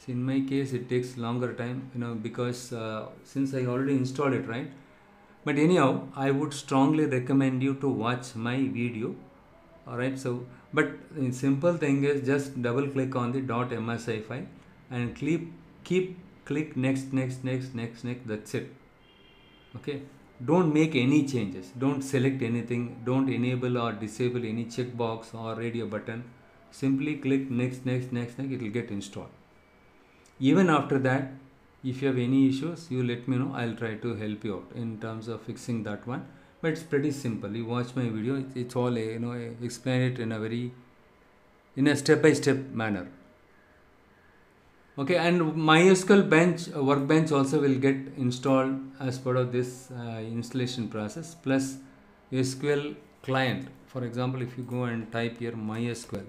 so in my case it takes longer time you know because uh, since I already installed it right? But anyhow I would strongly recommend you to watch my video alright? So but the simple thing is just double click on the .msi file and keep keep click next next next next next that's it. Okay? Don't make any changes. Don't select anything. Don't enable or disable any checkbox or radio button. Simply click next next next next it will get installed even after that if you have any issues you let me know. I'll try to help you out in terms of fixing that one. But it's pretty simple. You watch my video. It's, all a, you know I explain it in a very in a step by step manner. Okay and mysql bench uh, workbench also will get installed as part of this uh, installation process. Plus sql client. For example if you go and type here mysql.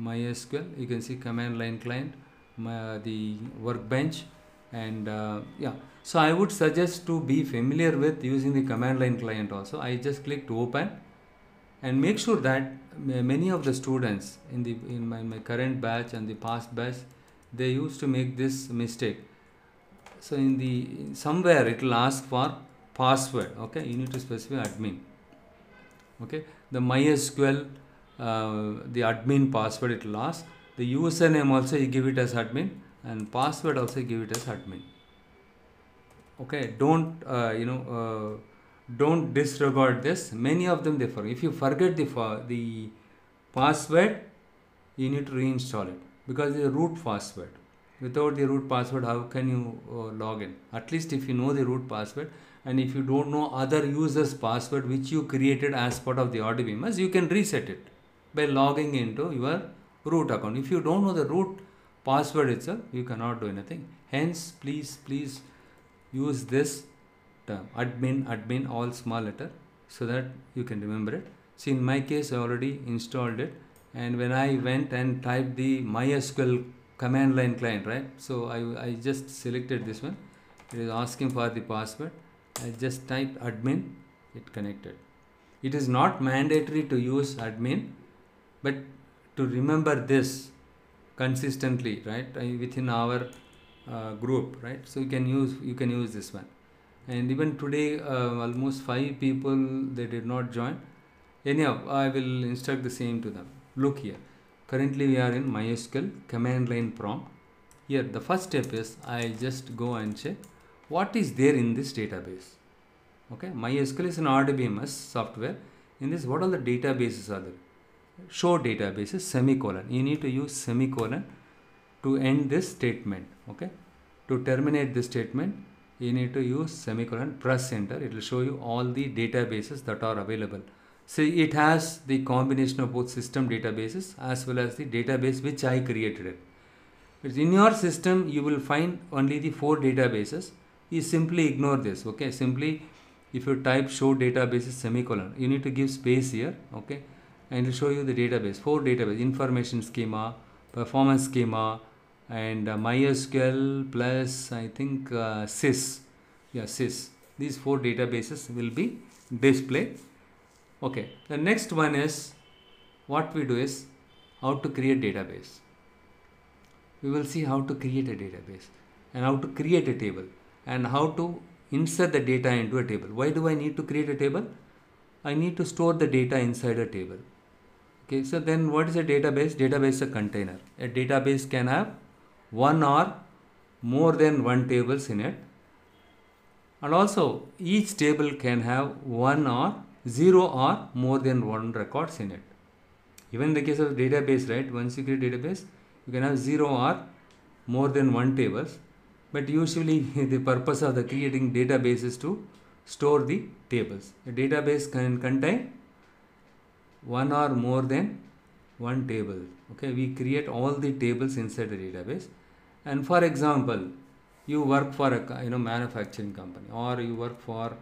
Mysql you can see command line client my, the workbench and uh, yeah. So i would suggest to be familiar with using the command line client also. I just click to open and make sure that many of the students in the in my, my current batch and the past batch they used to make this mistake. So in the somewhere it will ask for password okay? You need to specify admin okay? The mysql uh, the admin password it will ask the username also you give it as admin and password also give it as admin. Okay don't uh, you know uh, don't disregard this. Many of them they forget. If you forget the the password you need to reinstall it because a root password. Without the root password how can you uh, log in? At least if you know the root password and if you don't know other users password which you created as part of the RDBMS you can reset it by logging into your root account. If you don't know the root password itself you cannot do anything. Hence please please use this term admin admin all small letter so that you can remember it. See in my case i already installed it and when i went and typed the mysql command line client right? So i, I just selected this one. It is asking for the password. I just typed admin it connected. It is not mandatory to use admin but to remember this consistently right? Within our uh, group right? So you can use you can use this one. And even today uh, almost five people they did not join. Anyhow i will instruct the same to them. Look here. Currently we are in mysql command line prompt. Here the first step is i just go and check what is there in this database. Okay? Mysql is an rdbms software. In this what all the databases are there show databases semicolon. You need to use semicolon to end this statement okay? To terminate this statement you need to use semicolon press enter. It will show you all the databases that are available. See it has the combination of both system databases as well as the database which i created it. In your system you will find only the four databases. You simply ignore this okay? Simply if you type show databases semicolon you need to give space here okay and it will show you the database four database information schema performance schema and uh, mysql plus i think uh, sys. Yeah sys. These four databases will be displayed. Okay the next one is what we do is how to create database. We will see how to create a database and how to create a table and how to insert the data into a table. Why do i need to create a table? I need to store the data inside a table okay so then what is a database? Database is a container. A database can have one or more than one tables in it. And also each table can have one or zero or more than one records in it. Even in the case of database right? Once you create database you can have zero or more than one tables. But usually [LAUGHS] the purpose of the creating database is to store the tables. A database can contain one or more than one table. Okay we create all the tables inside the database. And for example you work for a you know manufacturing company or you work for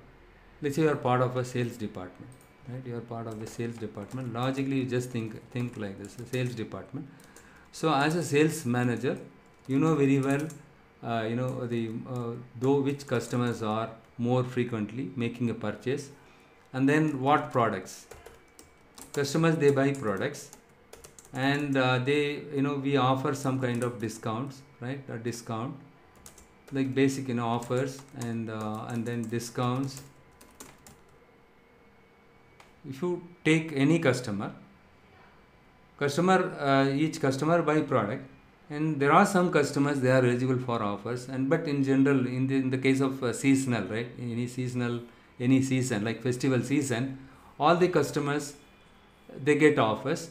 let's say you are part of a sales department right? You are part of the sales department. Logically you just think think like this the sales department. So as a sales manager you know very well uh, you know the uh, though which customers are more frequently making a purchase and then what products customers they buy products and uh, they you know we offer some kind of discounts right? A discount like basic you know offers and uh, and then discounts. If you take any customer customer uh, each customer buy product and there are some customers they are eligible for offers and but in general in the, in the case of uh, seasonal right? Any seasonal any season like festival season all the customers they get offers.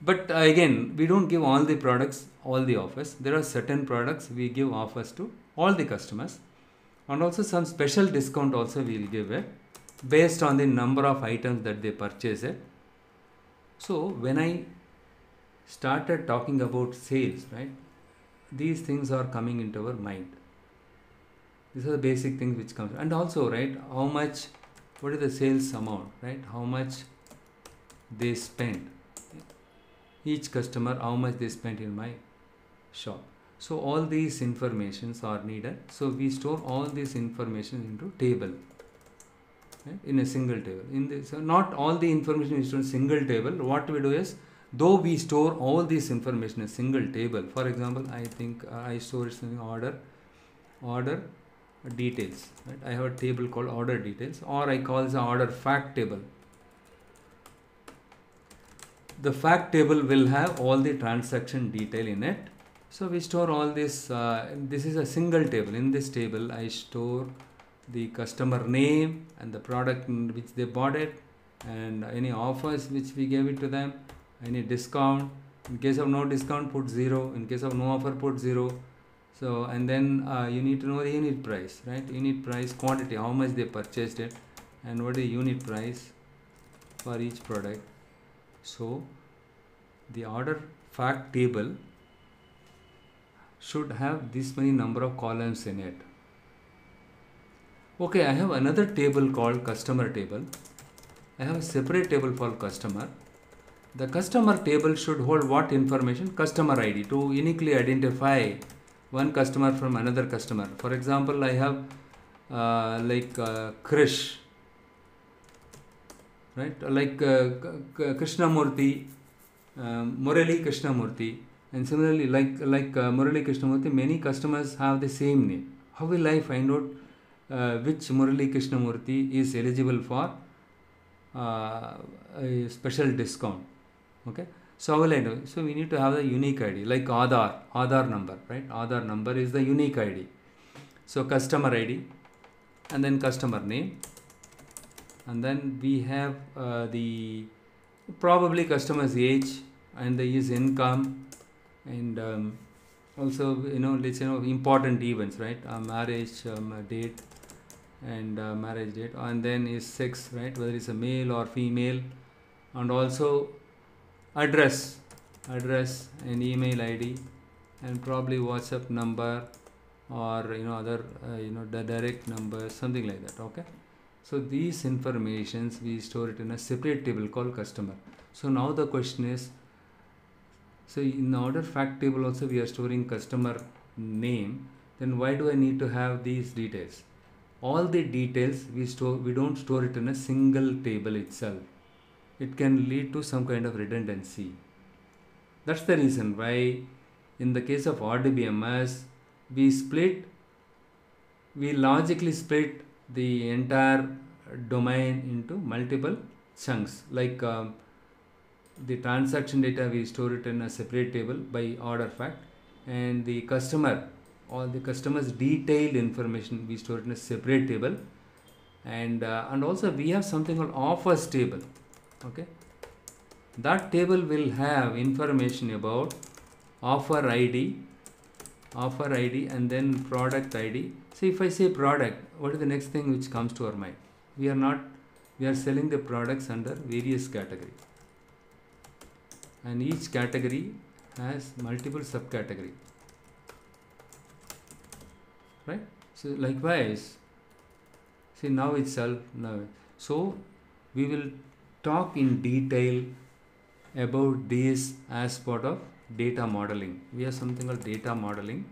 But uh, again we don't give all the products all the offers. There are certain products we give offers to all the customers. And also some special discount also we will give it based on the number of items that they purchase it so when i started talking about sales right these things are coming into our mind. These are the basic things which comes. And also right how much what is the sales amount right? How much they spend. Each customer how much they spent in my shop. So all these informations are needed. So we store all this information into table. Right, in a single table. In this so not all the information is in single table. What we do is though we store all this information in a single table for example i think uh, i store it in order order details. Right? I have a table called order details or i call a order fact table the fact table will have all the transaction detail in it. So we store all this uh, this is a single table. In this table i store the customer name and the product which they bought it and any offers which we gave it to them any discount. In case of no discount put zero. In case of no offer put zero. So and then uh, you need to know the unit price right? Unit price quantity how much they purchased it and what is the unit price for each product so the order fact table should have this many number of columns in it. Okay i have another table called customer table. I have a separate table for customer. The customer table should hold what information? Customer id to uniquely identify one customer from another customer. For example i have uh, like uh, krish right? Like uh, krishnamurti um, murali krishnamurti and similarly like like uh, murali krishnamurti many customers have the same name. How will i find out uh, which murali krishnamurti is eligible for uh, a special discount? Okay? So how will i do so we need to have the unique id like aadhar aadhar number right? Aadhar number is the unique id so customer id and then customer name and then we have uh, the probably customer's age and his income and um, also you know let's you know important events right? Uh, marriage um, date and uh, marriage date. And then his sex right? Whether it's a male or female. And also address address and email id and probably whatsapp number or you know other uh, you know the direct number something like that okay so these informations we store it in a separate table called customer. So now the question is so in order fact table also we are storing customer name then why do i need to have these details? All the details we store we don't store it in a single table itself. It can lead to some kind of redundancy. That's the reason why in the case of rdbms we split we logically split the entire domain into multiple chunks. Like um, the transaction data we store it in a separate table by order fact and the customer all the customers detailed information we store it in a separate table. And uh, and also we have something called offers table okay? That table will have information about offer id offer id and then product id so if i say product what is the next thing which comes to our mind we are not we are selling the products under various categories and each category has multiple subcategory right so likewise see now itself now so we will talk in detail about this as part of data modeling. We have something called data modeling.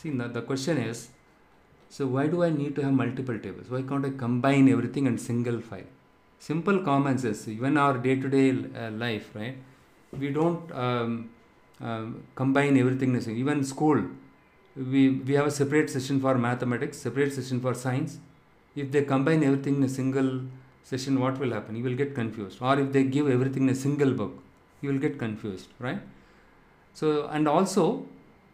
See, now the question is, so why do I need to have multiple tables? Why can't I combine everything in single file? Simple common sense. Even our day-to-day uh, life, right? We don't um, um, combine everything. in single- Even school, we we have a separate session for mathematics, separate session for science. If they combine everything in a single session, what will happen? You will get confused. Or if they give everything in a single book, you will get confused, right? So and also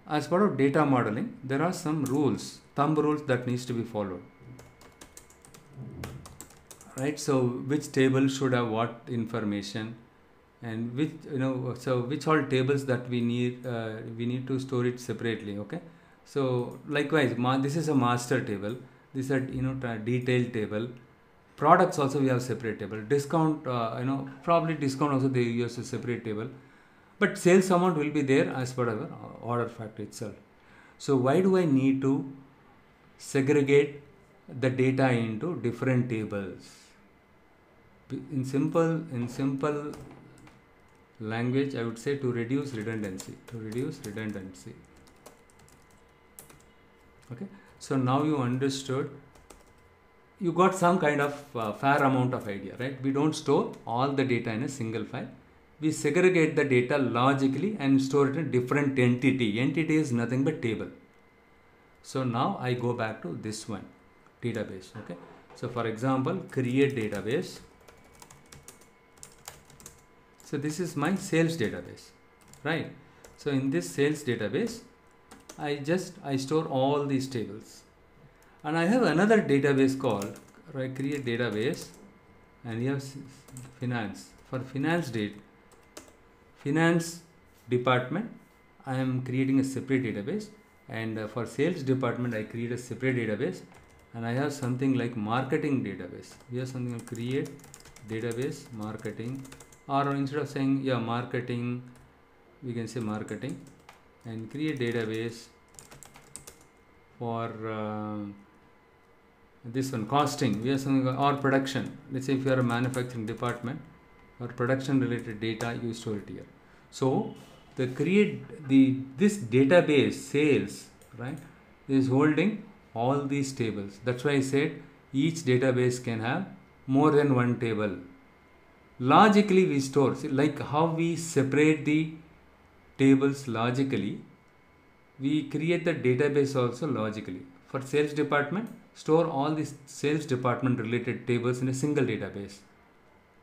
as part of data modeling, there are some rules, thumb rules that needs to be followed. Right? So which table should have what information and which you know so which all tables that we need uh, we need to store it separately okay so likewise this is a master table this is a you know detailed table products also we have separate table discount uh, you know probably discount also they use a separate table but sales amount will be there as per our order factor itself. So why do i need to segregate the data into different tables? In simple in simple language i would say to reduce redundancy to reduce redundancy. Okay? So now you understood you got some kind of uh, fair amount of idea right? We don't store all the data in a single file we segregate the data logically and store it in different entity. Entity is nothing but table. So now i go back to this one database okay? So for example create database. So this is my sales database right? So in this sales database i just i store all these tables. And i have another database called right create database. And you have finance. For finance date finance department i am creating a separate database. And uh, for sales department i create a separate database. And i have something like marketing database. We have something like create database marketing. Or instead of saying yeah marketing we can say marketing. And create database for uh, this one costing. We have something or production. Let's say if you are a manufacturing department or production related data you store it here. So the create the this database sales right is holding all these tables. That's why i said each database can have more than one table. Logically we store see, like how we separate the tables logically we create the database also logically. For sales department store all the sales department related tables in a single database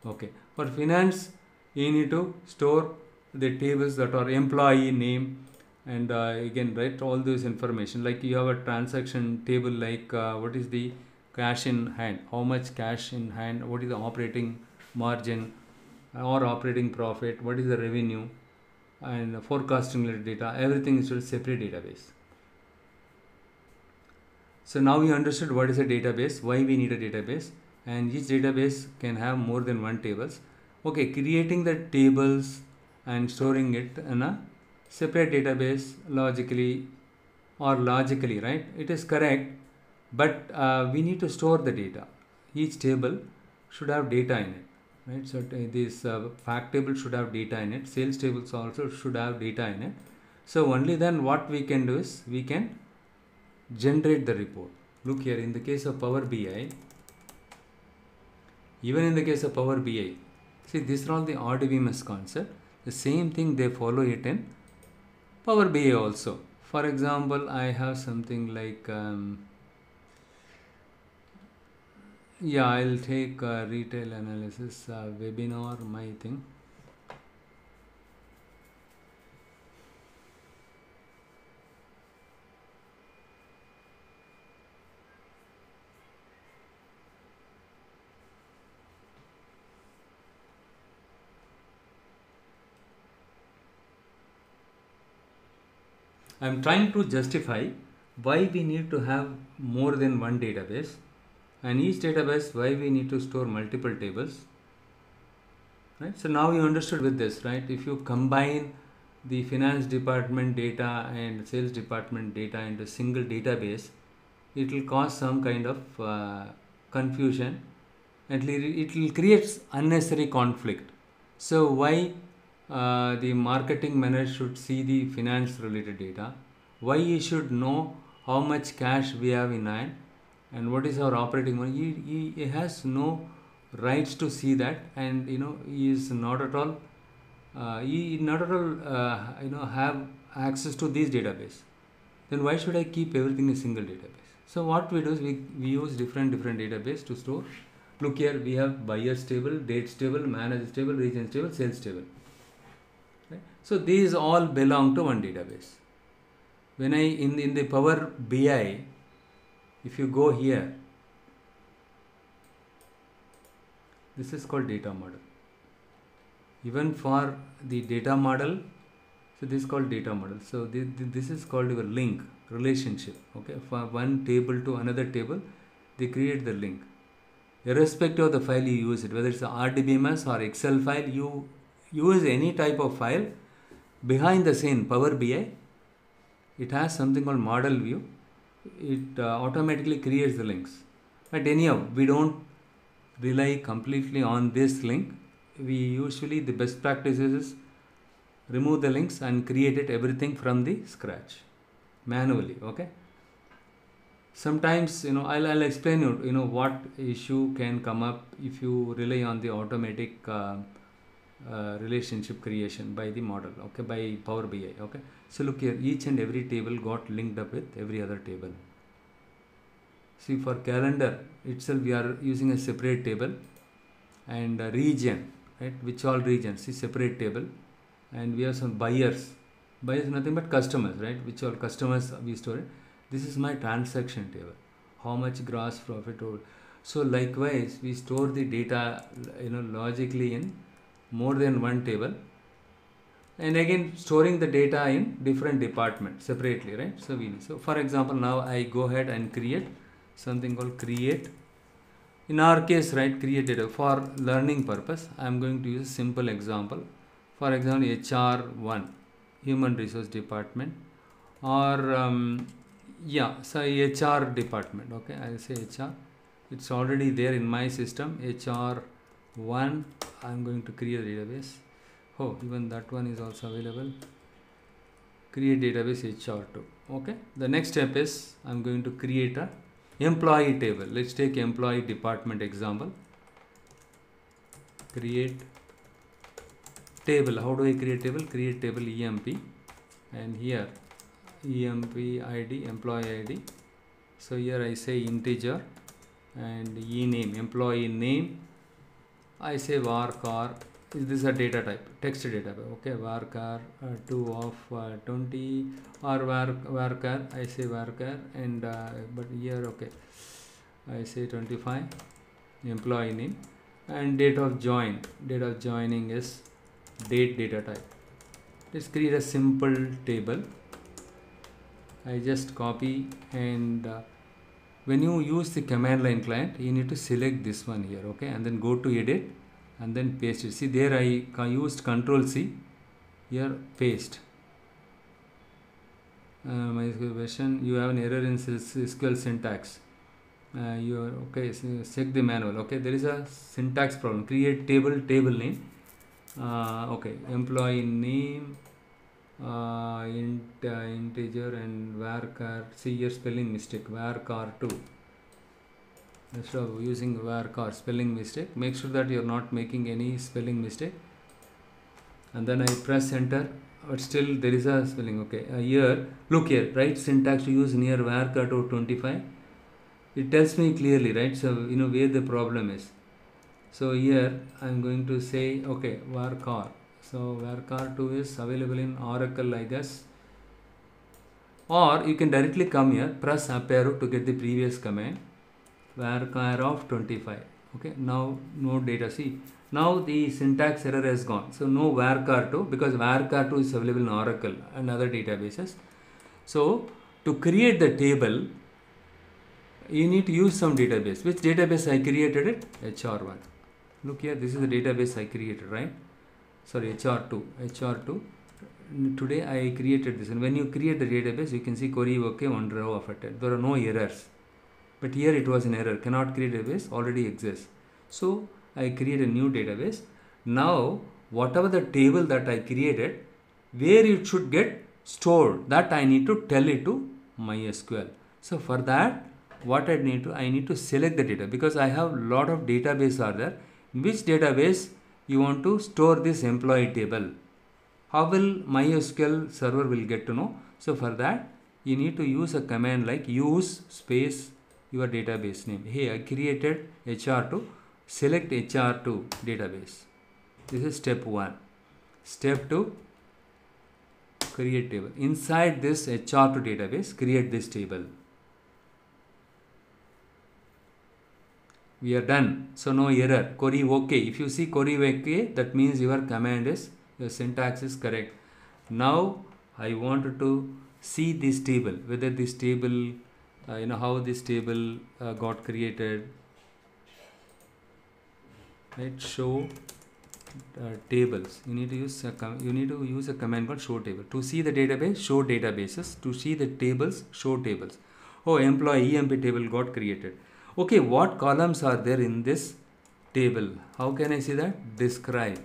okay. For finance you need to store the tables that are employee name and uh, again write all this information. Like you have a transaction table like uh, what is the cash in hand? How much cash in hand? What is the operating margin or operating profit? What is the revenue? And forecasting related data. Everything is a separate database. So now we understood what is a database why we need a database and each database can have more than one tables. Okay creating the tables and storing it in a separate database logically or logically right? It is correct but uh, we need to store the data. Each table should have data in it right? So this uh, fact table should have data in it. Sales tables also should have data in it. So only then what we can do is we can generate the report. Look here in the case of power bi even in the case of power bi see these are all the rdbms concept. The same thing they follow it in power bi also. For example i have something like um, yeah i'll take retail analysis uh, webinar my thing I'm trying to justify why we need to have more than one database and each database why we need to store multiple tables right? So now you understood with this right? If you combine the finance department data and sales department data into a single database it will cause some kind of uh, confusion and it will create unnecessary conflict. So why uh, the marketing manager should see the finance related data. Why he should know how much cash we have in hand and what is our operating money? He, he, he has no rights to see that and you know he is not at all uh, he not at all uh, you know have access to this database. Then why should i keep everything in a single database? So what we do is we, we use different different database to store. Look here we have buyers table dates table managers table regions table sales table? So these all belong to one database. When i in in the power bi if you go here this is called data model. Even for the data model so this is called data model. So this, this is called your link relationship. Okay for one table to another table they create the link. Irrespective of the file you use it whether it's a rdbms or excel file you use any type of file behind the scene power bi it has something called model view. It uh, automatically creates the links. But anyhow we don't rely completely on this link. We usually the best practices is remove the links and create it everything from the scratch manually okay? Sometimes you know I'll, I'll explain you you know what issue can come up if you rely on the automatic uh, uh, relationship creation by the model okay by power bi okay. So look here each and every table got linked up with every other table. See for calendar itself we are using a separate table and region right which all regions see separate table. And we have some buyers. Buyers nothing but customers right which all customers we store this is my transaction table. How much gross profit or so likewise we store the data you know logically in more than one table. And again storing the data in different department separately right? So we so for example now i go ahead and create something called create. In our case right create data for learning purpose i am going to use a simple example. For example hr1 human resource department or um, yeah so hr department okay? I'll say hr it's already there in my system hr1 i'm going to create a database. Oh even that one is also available. Create database hr2 okay? The next step is i'm going to create a employee table. Let's take employee department example. Create table. How do i create table? Create table emp and here emp id employee id so here i say integer and e name employee name i say varchar is this a data type? Text data type. Okay varchar uh, 2 of uh, 20 or var varchar i say varchar and uh, but here okay. I say 25 employee name and date of join. Date of joining is date data type. Let's create a simple table. I just copy and uh, when you use the command line client you need to select this one here okay? And then go to edit and then paste it. See there i used control c here paste. Uh, my question you have an error in sql syntax. Uh, you are okay so check the manual okay? There is a syntax problem. Create table table name. Uh, okay employee name uh, int uh, integer and varchar see here spelling mistake varchar 2 instead of using varchar spelling mistake make sure that you're not making any spelling mistake. And then I press enter but still there is a spelling okay. Uh, here look here right syntax to use near varchar to 25 it tells me clearly right so you know where the problem is. So here I'm going to say okay varchar so varchar 2 is available in oracle I guess. Or you can directly come here press up arrow to get the previous command. Varchar of 25 okay now no data see. Now the syntax error has gone. So no varchar 2 because varchar 2 is available in oracle and other databases. So to create the table you need to use some database. Which database i created it? Hr1 look here this is the database i created right sorry hr2 hr2 today i created this. And when you create the database you can see query okay one row of it. There are no errors. But here it was an error. Cannot create database already exists. So i create a new database. Now whatever the table that I created, where it should get stored, that I need to tell it to MySQL. So for that, what I need to, I need to select the data. Because I have a lot of database are there. Which database you want to store this employee table? How will MySQL server will get to know? So for that, you need to use a command like use space your database name. Hey, I created HR2. Select HR2 database. This is step one. Step two, create table. Inside this HR2 database, create this table. We are done. So no error. Query OK. If you see query OK, that means your command is your syntax is correct. Now I wanted to see this table, whether this table, uh, you know how this table uh, got created. Right, show uh, tables. You need to use a you need to use a command called show table to see the database. Show databases to see the tables. Show tables. Oh, employee EMP table got created. Okay, what columns are there in this table? How can I see that? Describe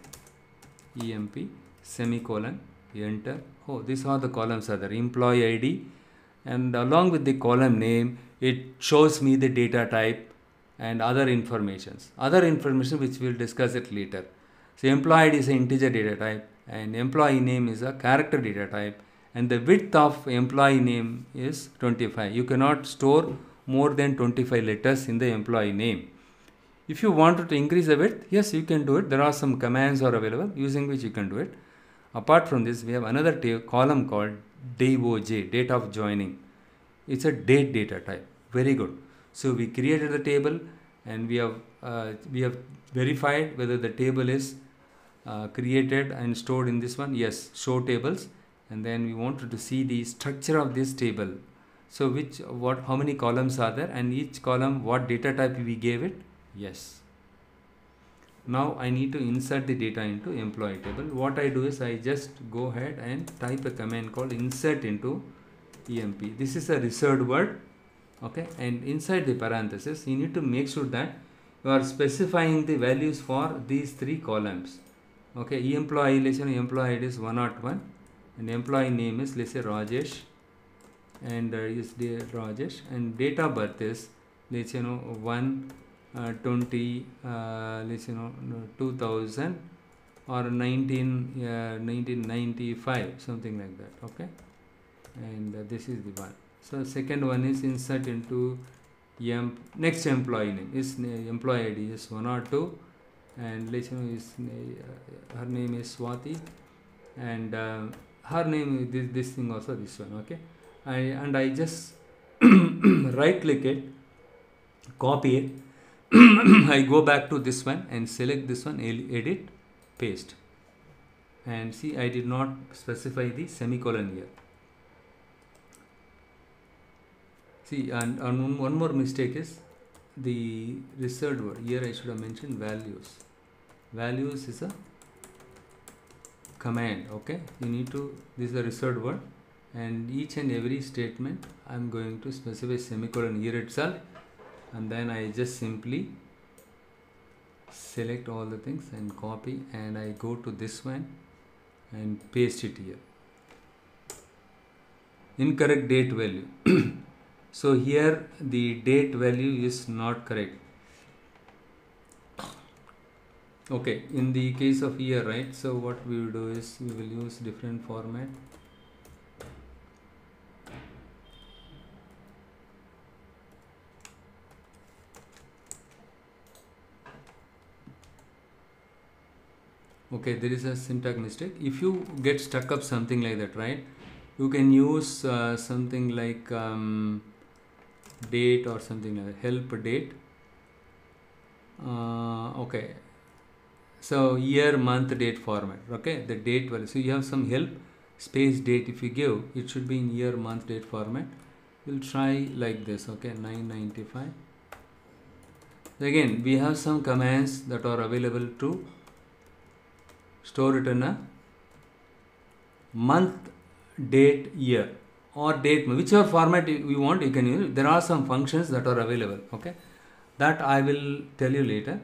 EMP semicolon enter. Oh, these are the columns are there. Employee ID and along with the column name, it shows me the data type and other informations. Other information which we'll discuss it later. So employee ID is an integer data type and employee name is a character data type and the width of employee name is 25. You cannot store more than 25 letters in the employee name. If you wanted to increase the width, yes, you can do it. There are some commands are available using which you can do it. Apart from this, we have another column called DOJ, date of joining. It's a date data type. Very good. So we created the table and we have uh, we have verified whether the table is uh, created and stored in this one. Yes, show tables. And then we wanted to see the structure of this table. So which what how many columns are there and each column what data type we gave it? Yes. Now I need to insert the data into employee table. What I do is I just go ahead and type a command called insert into EMP. This is a reserved word. Okay, and inside the parenthesis, you need to make sure that you are specifying the values for these three columns. Okay, employee let's say employee ID is 101 and employee name is let's say Rajesh and uh, is Rajesh and date of birth is let's you know 1 uh, 20 uh, let's you know no, 2000 or 19 uh, 1995 something like that okay? And uh, this is the one. So second one is insert into em next employee name. Is employee id is 1 or 2 and let's you know is uh, her name is swati and uh, her name is this, this thing also this one okay I, and I just [COUGHS] right click it copy it. [COUGHS] I go back to this one and select this one edit paste. And see I did not specify the semicolon here. See and, and one more mistake is the reserved word. Here I should have mentioned values. Values is a command okay? You need to this is a reserved word and each and every statement I'm going to specify semicolon here itself. And then I just simply select all the things and copy and I go to this one and paste it here. Incorrect date value. [CLEARS THROAT] So here the date value is not correct. Okay in the case of year right? So what we will do is we will use different format okay there is a syntax mistake. If you get stuck up something like that right you can use uh, something like um, date or something like that. Help date. Uh, okay. So year month date format. Okay the date value. So you have some help. Space date if you give it should be in year month date format. We'll try like this. Okay 995 again we have some commands that are available to store it in a month date year or date whichever format you want you can use. There are some functions that are available okay? That i will tell you later.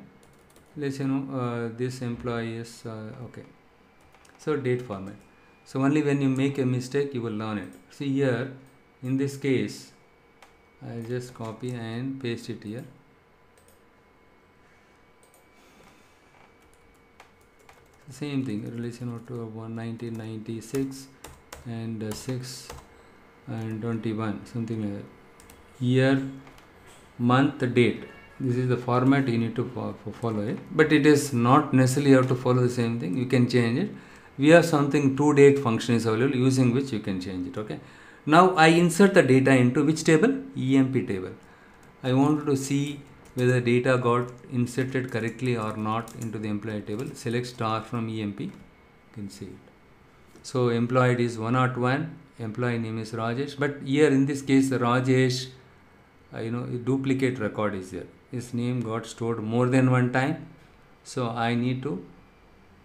Let's you know uh, this employee is uh, okay. So date format. So only when you make a mistake you will learn it. See here in this case I'll just copy and paste it here same thing relation to 1996 and uh, 6 and 21 something like that. Year month date. This is the format you need to fo- fo- follow it. But it is not necessarily you have to follow the same thing. You can change it. We have something to date function is available using which you can change it okay? Now i insert the data into which table? Emp table. I wanted to see whether data got inserted correctly or not into the employee table select star from emp you can see it. So employee is 101 employee name is rajesh but here in this case rajesh uh, you know duplicate record is there. His name got stored more than one time so i need to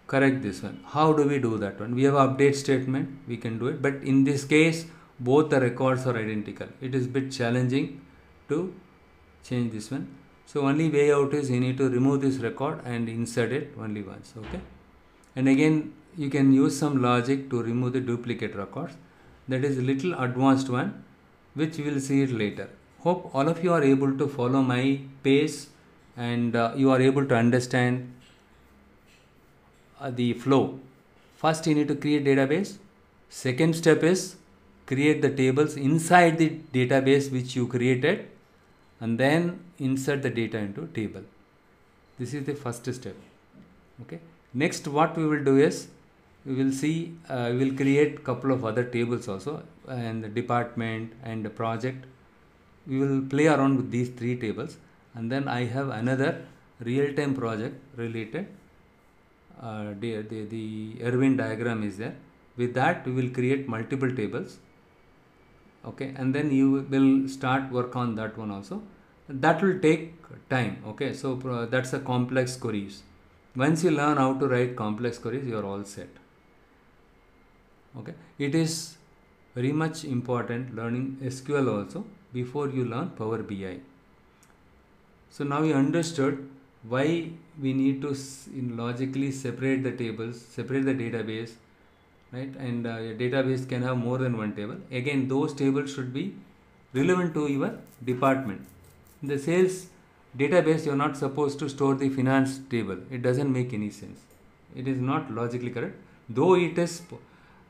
correct this one. How do we do that one? We have update statement we can do it but in this case both the records are identical. It is bit challenging to change this one so only way out is you need to remove this record and insert it only once okay? And again you can use some logic to remove the duplicate records. That is a little advanced one which we will see it later. Hope all of you are able to follow my pace and uh, you are able to understand uh, the flow. First you need to create database. Second step is create the tables inside the database which you created and then insert the data into table. This is the first step okay? Next what we will do is we will see uh, we will create couple of other tables also and the department and the project. We will play around with these three tables and then i have another real time project related uh, the, the, the Erwin diagram is there. With that we will create multiple tables okay and then you will start work on that one also. That will take time okay? So that's a complex queries. Once you learn how to write complex queries you are all set. Okay? It is very much important learning sql also before you learn power bi so now you understood why we need to logically separate the tables separate the database right? And uh, a database can have more than one table. Again those tables should be relevant to your department. In the sales database you are not supposed to store the finance table. It doesn't make any sense. It is not logically correct. Though it is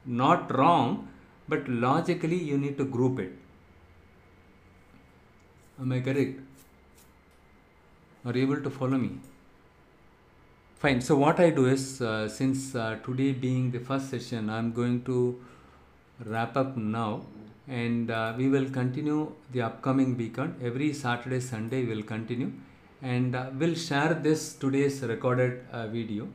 not wrong but logically you need to group it. Am i correct? Are you able to follow me fine. So what i do is uh, since uh, today being the first session i'm going to wrap up now. And uh, we will continue the upcoming weekend. Every saturday sunday we will continue. And uh, we'll share this today's recorded uh, video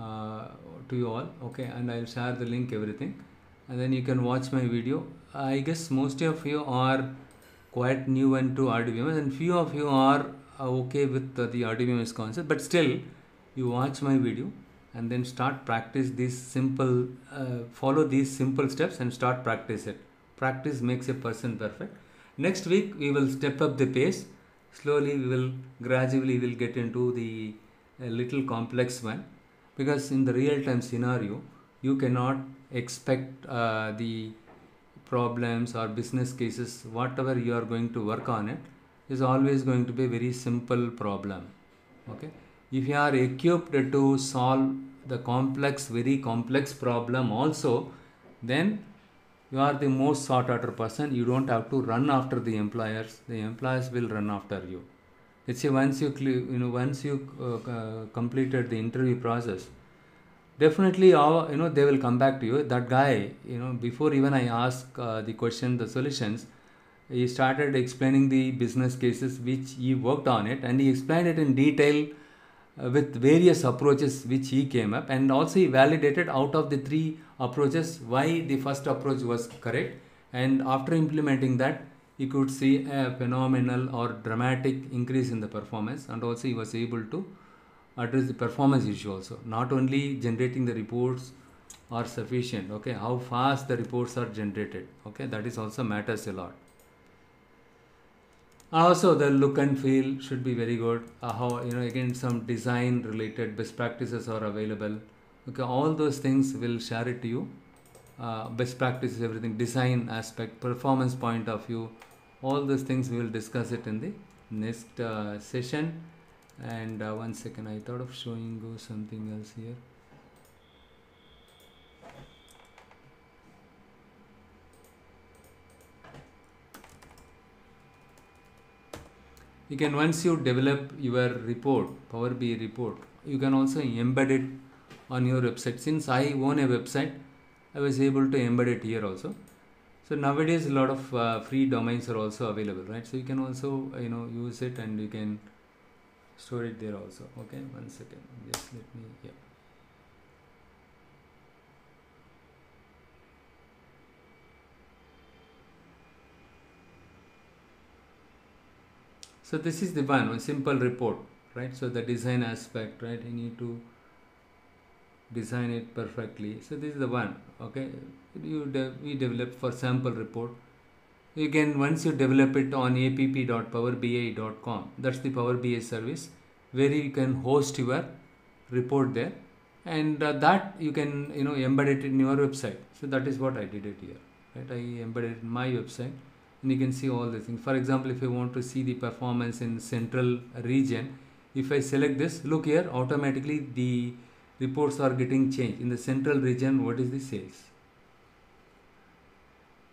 uh, to you all. Okay? And i'll share the link everything. And then you can watch my video. I guess most of you are quite new into RDBMS and few of you are okay with the RDBMS concept. But still you watch my video and then start practice these simple uh, follow these simple steps and start practice it. Practice makes a person perfect. Next week we will step up the pace. Slowly we will gradually will get into the uh, little complex one. Because in the real time scenario you cannot expect uh, the problems or business cases whatever you are going to work on it is always going to be a very simple problem. Okay if you are equipped to solve the complex very complex problem also then you are the most sought after person. You don't have to run after the employers. The employers will run after you. Let's say once you you know once you uh, uh, completed the interview process definitely our, you know they will come back to you. That guy you know before even i ask uh, the question the solutions he started explaining the business cases which he worked on it and he explained it in detail uh, with various approaches which he came up and also he validated out of the three approaches why the first approach was correct. And after implementing that he could see a phenomenal or dramatic increase in the performance and also he was able to address the performance issue also. Not only generating the reports are sufficient okay how fast the reports are generated okay that is also matters a lot Also, the look and feel should be very good. Uh, how you know again some design related best practices are available. Okay, all those things will share it to you. Uh, best practices, everything, design aspect, performance point of view, all those things we will discuss it in the next uh, session. And uh, one second, I thought of showing you something else here. You can once you develop your report power bi report you can also embed it on your website. Since i own a website i was able to embed it here also. So nowadays a lot of uh, free domains are also available right? So you can also you know use it and you can store it there also. Okay one second. Just let me yeah so this is the one one simple report right? So the design aspect right? You need to design it perfectly. So this is the one okay? You de- we develop for sample report. You can once you develop it on app.powerbi.com that's the power bi service where you can host your report there. And uh, that you can you know embed it in your website. So that is what i did it here right? I embedded it in my website and you can see all the things. For example if you want to see the performance in central region if i select this look here automatically the reports are getting changed. In the central region what is the sales?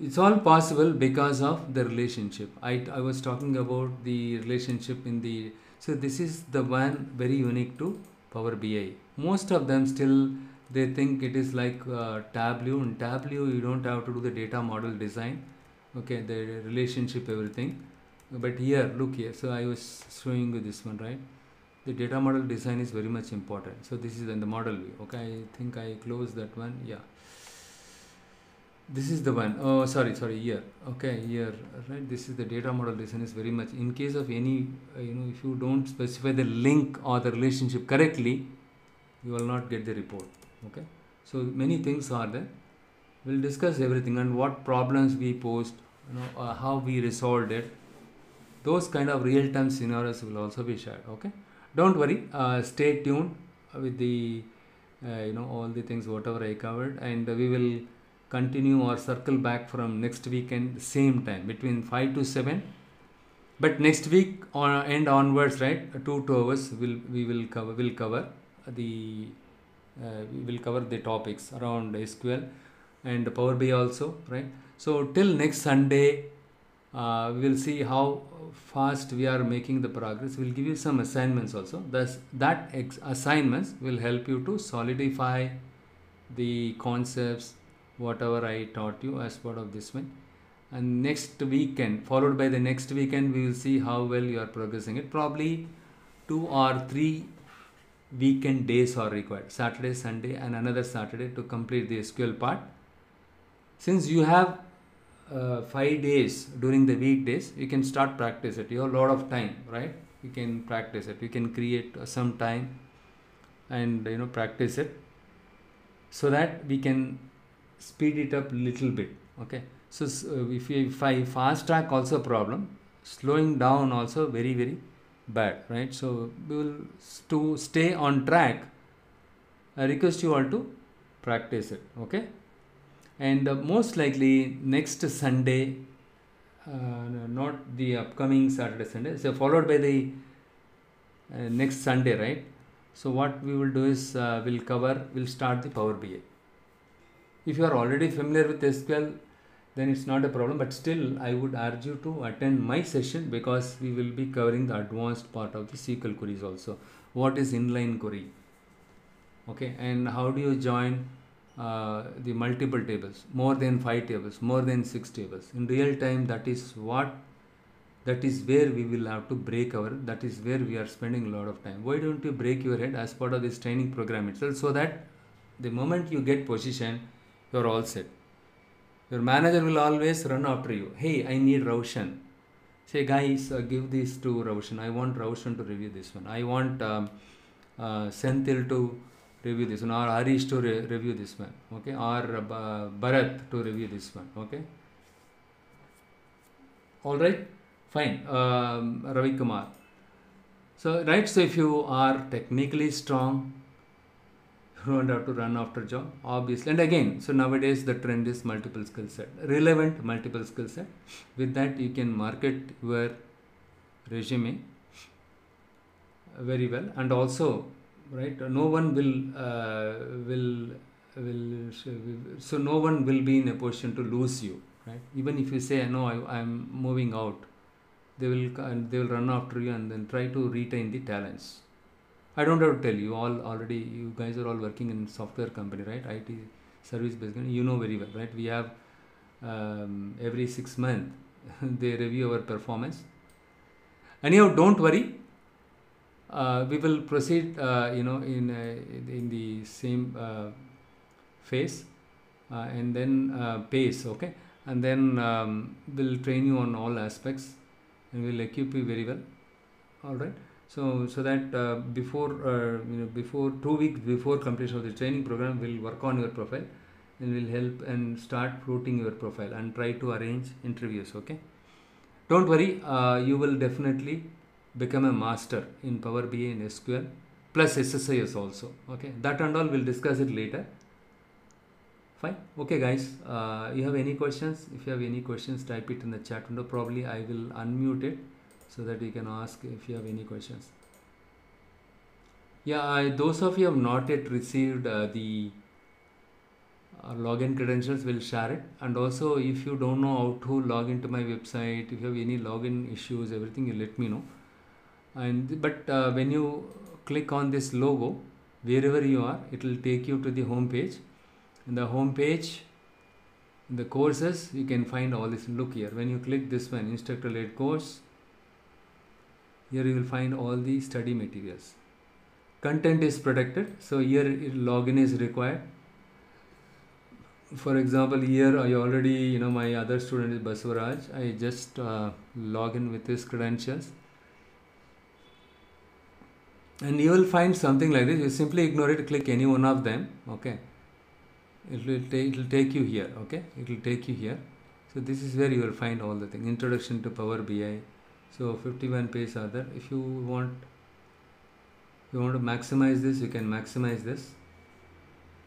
It's all possible because of the relationship. I, I was talking about the relationship in the so this is the one very unique to power bi most of them still they think it is like uh, tableau. In tableau you don't have to do the data model design okay the relationship everything. But here look here. So i was showing you this one right? The data model design is very much important. So this is in the model view. Okay i think i close that one. Yeah. This is the one. Oh sorry sorry here. Okay here right? This is the data model design is very much in case of any uh, you know if you don't specify the link or the relationship correctly you will not get the report. Okay? So many things are there we'll discuss everything and what problems we posed you know uh, how we resolved it. Those kind of real time scenarios will also be shared okay? Don't worry uh, stay tuned with the uh, you know all the things whatever i covered and we will continue or circle back from next weekend same time between 5 to 7 but next week on end onwards right uh, two two hours will we will cover will cover the uh, we will cover the topics around sql and power bi also right? So till next sunday uh, we will see how fast we are making the progress. We'll give you some assignments also. Thus that assignments will help you to solidify the concepts whatever i taught you as part of this one. And next weekend followed by the next weekend we will see how well you are progressing it. Probably two or three weekend days are required. Saturday sunday and another saturday to complete the sql part since you have uh, five days during the weekdays you can start practice it. You have a lot of time right? You can practice it. You can create uh, some time and you know practice it so that we can speed it up little bit okay? So uh, if, you, if i fast track also a problem slowing down also very very bad right? So we will to stay on track i request you all to practice it okay and uh, most likely next sunday uh, not the upcoming saturday sunday. So followed by the uh, next sunday right? So what we will do is uh, we'll cover we'll start the power bi if you are already familiar with sql then it's not a problem but still i would urge you to attend my session because we will be covering the advanced part of the sql queries also. What is inline query? Okay and how do you join uh, the multiple tables more than five tables more than six tables. In real time that is what that is where we will have to break our that is where we are spending a lot of time. Why don't you break your head as part of this training program itself so that the moment you get position you're all set. Your manager will always run after you. Hey i need Roshan. Say guys uh, give this to Roshan. I want Roshan to review this one. I want um, uh, Senthil to review this one. Or Harish to re- review this one. Okay? Or uh, Bharat to review this one. Okay? All right? Fine. Um, Ravi Kumar. So, right, so if you are technically strong, [LAUGHS] you don't have to run after job, obviously. And again, so nowadays the trend is multiple skill set, relevant multiple skill set. With that, you can market your resume very well, and also, right, no one will uh, will will so no one will be in a position to lose you, right? Even if you say no, I, I'm moving out, they will they will run after you and then try to retain the talents. I don't have to tell you all already. You guys are all working in software company, right? IT service based. You know very well, right? We have um, every six months [LAUGHS] they review our performance. Anyhow, don't worry. Uh, we will proceed, uh, you know, in uh, in the same phase and then pace, okay? And then um, we'll train you on all aspects and we'll equip you very well. All right so so that uh, before uh, you know before two weeks before completion of the training program we'll work on your profile and we'll help and start floating your profile and try to arrange interviews okay don't worry uh, you will definitely become a master in power bi and sql plus ssis also okay? That and all we'll discuss it later. Fine? Okay guys uh, you have any questions? If you have any questions type it in the chat window. Probably i will unmute it so that you can ask if you have any questions. Yeah, I, those of you have not yet received uh, the uh, login credentials will share it. And also if you don't know how to log into my website if you have any login issues everything you let me know and but uh, when you click on this logo wherever you are it will take you to the home page. In the home page the courses you can find all this. Look here. When you click this one instructor led course here you will find all the study materials. Content is protected. So here login is required. For example here I already you know my other student is Baswaraj. I just uh, log in with his credentials and you will find something like this. You simply ignore it click any one of them okay? It will take it will take you here okay? It will take you here. So this is where you will find all the things introduction to power bi so 51 pages are there. If you want you want to maximize this you can maximize this.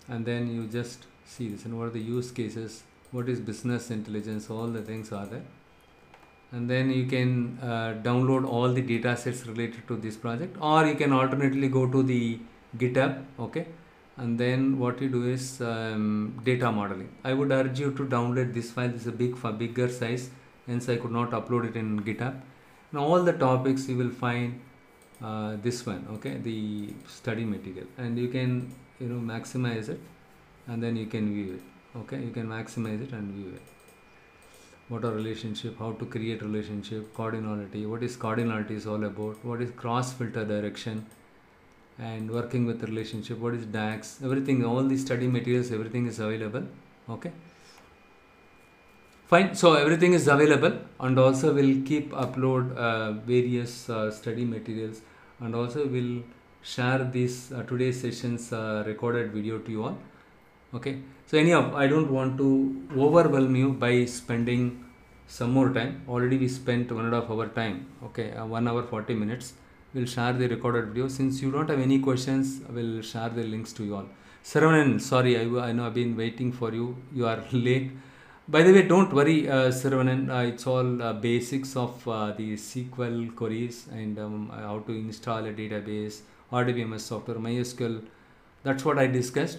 And then you just see this. And what are the use cases? What is business intelligence? All the things are there and then you can uh, download all the data sets related to this project or you can alternately go to the github okay? And then what you do is um, data modeling. I would urge you to download this file. This is a big for bigger size hence i could not upload it in github. Now all the topics you will find uh, this one okay? The study material. And you can you know maximize it and then you can view it okay? You can maximize it and view it what are relationship how to create relationship cardinality what is cardinality is all about what is cross filter direction and working with relationship what is dax everything all the study materials everything is available okay? Fine so everything is available and also we'll keep upload uh, various uh, study materials and also we'll share this uh, today's sessions uh, recorded video to you all okay so anyhow i don't want to overwhelm you by spending some more time. Already we spent one and a half hour time okay? Uh, one hour 40 minutes. We'll share the recorded video. Since you don't have any questions i will share the links to you all. Saravanan, sorry I, I know i've been waiting for you. You are [LAUGHS] late. By the way don't worry uh, Saravanan, uh, it's all uh, basics of uh, the sql queries and um, how to install a database rdbms software mysql. That's what i discussed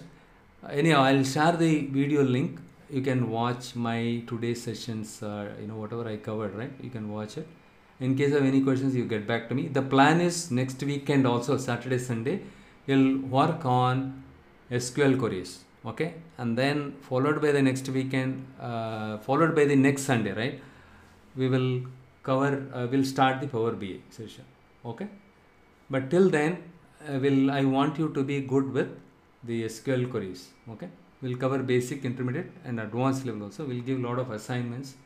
anyhow i'll share the video link. You can watch my today's sessions uh, you know whatever i covered right? You can watch it. In case of any questions you get back to me. The plan is next weekend also saturday sunday we'll work on sql queries okay? And then followed by the next weekend uh, followed by the next sunday right? We will cover uh, we'll start the power bi session okay? But till then uh, will i want you to be good with the sql queries okay? We'll cover basic intermediate and advanced level also. We'll give a lot of assignments.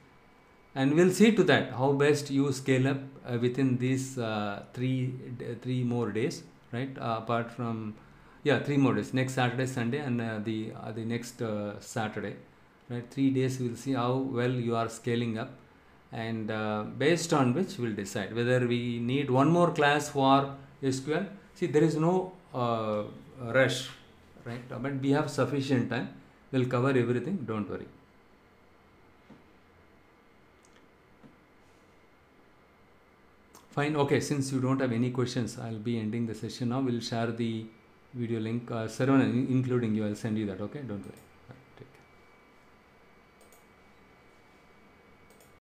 And we'll see to that how best you scale up uh, within these uh, three three more days right? Uh, apart from yeah three more days next saturday sunday and uh, the the next saturday right? Three days we'll see how well you are scaling up. And uh, based on which we'll decide whether we need one more class for SQL. See, there is no uh, rush, right? But we have sufficient time. We'll cover everything. Don't worry. Fine. Okay. Since you don't have any questions, I'll be ending the session now. We'll share the video link. Uh, including you, I'll send you that. Okay. Don't worry.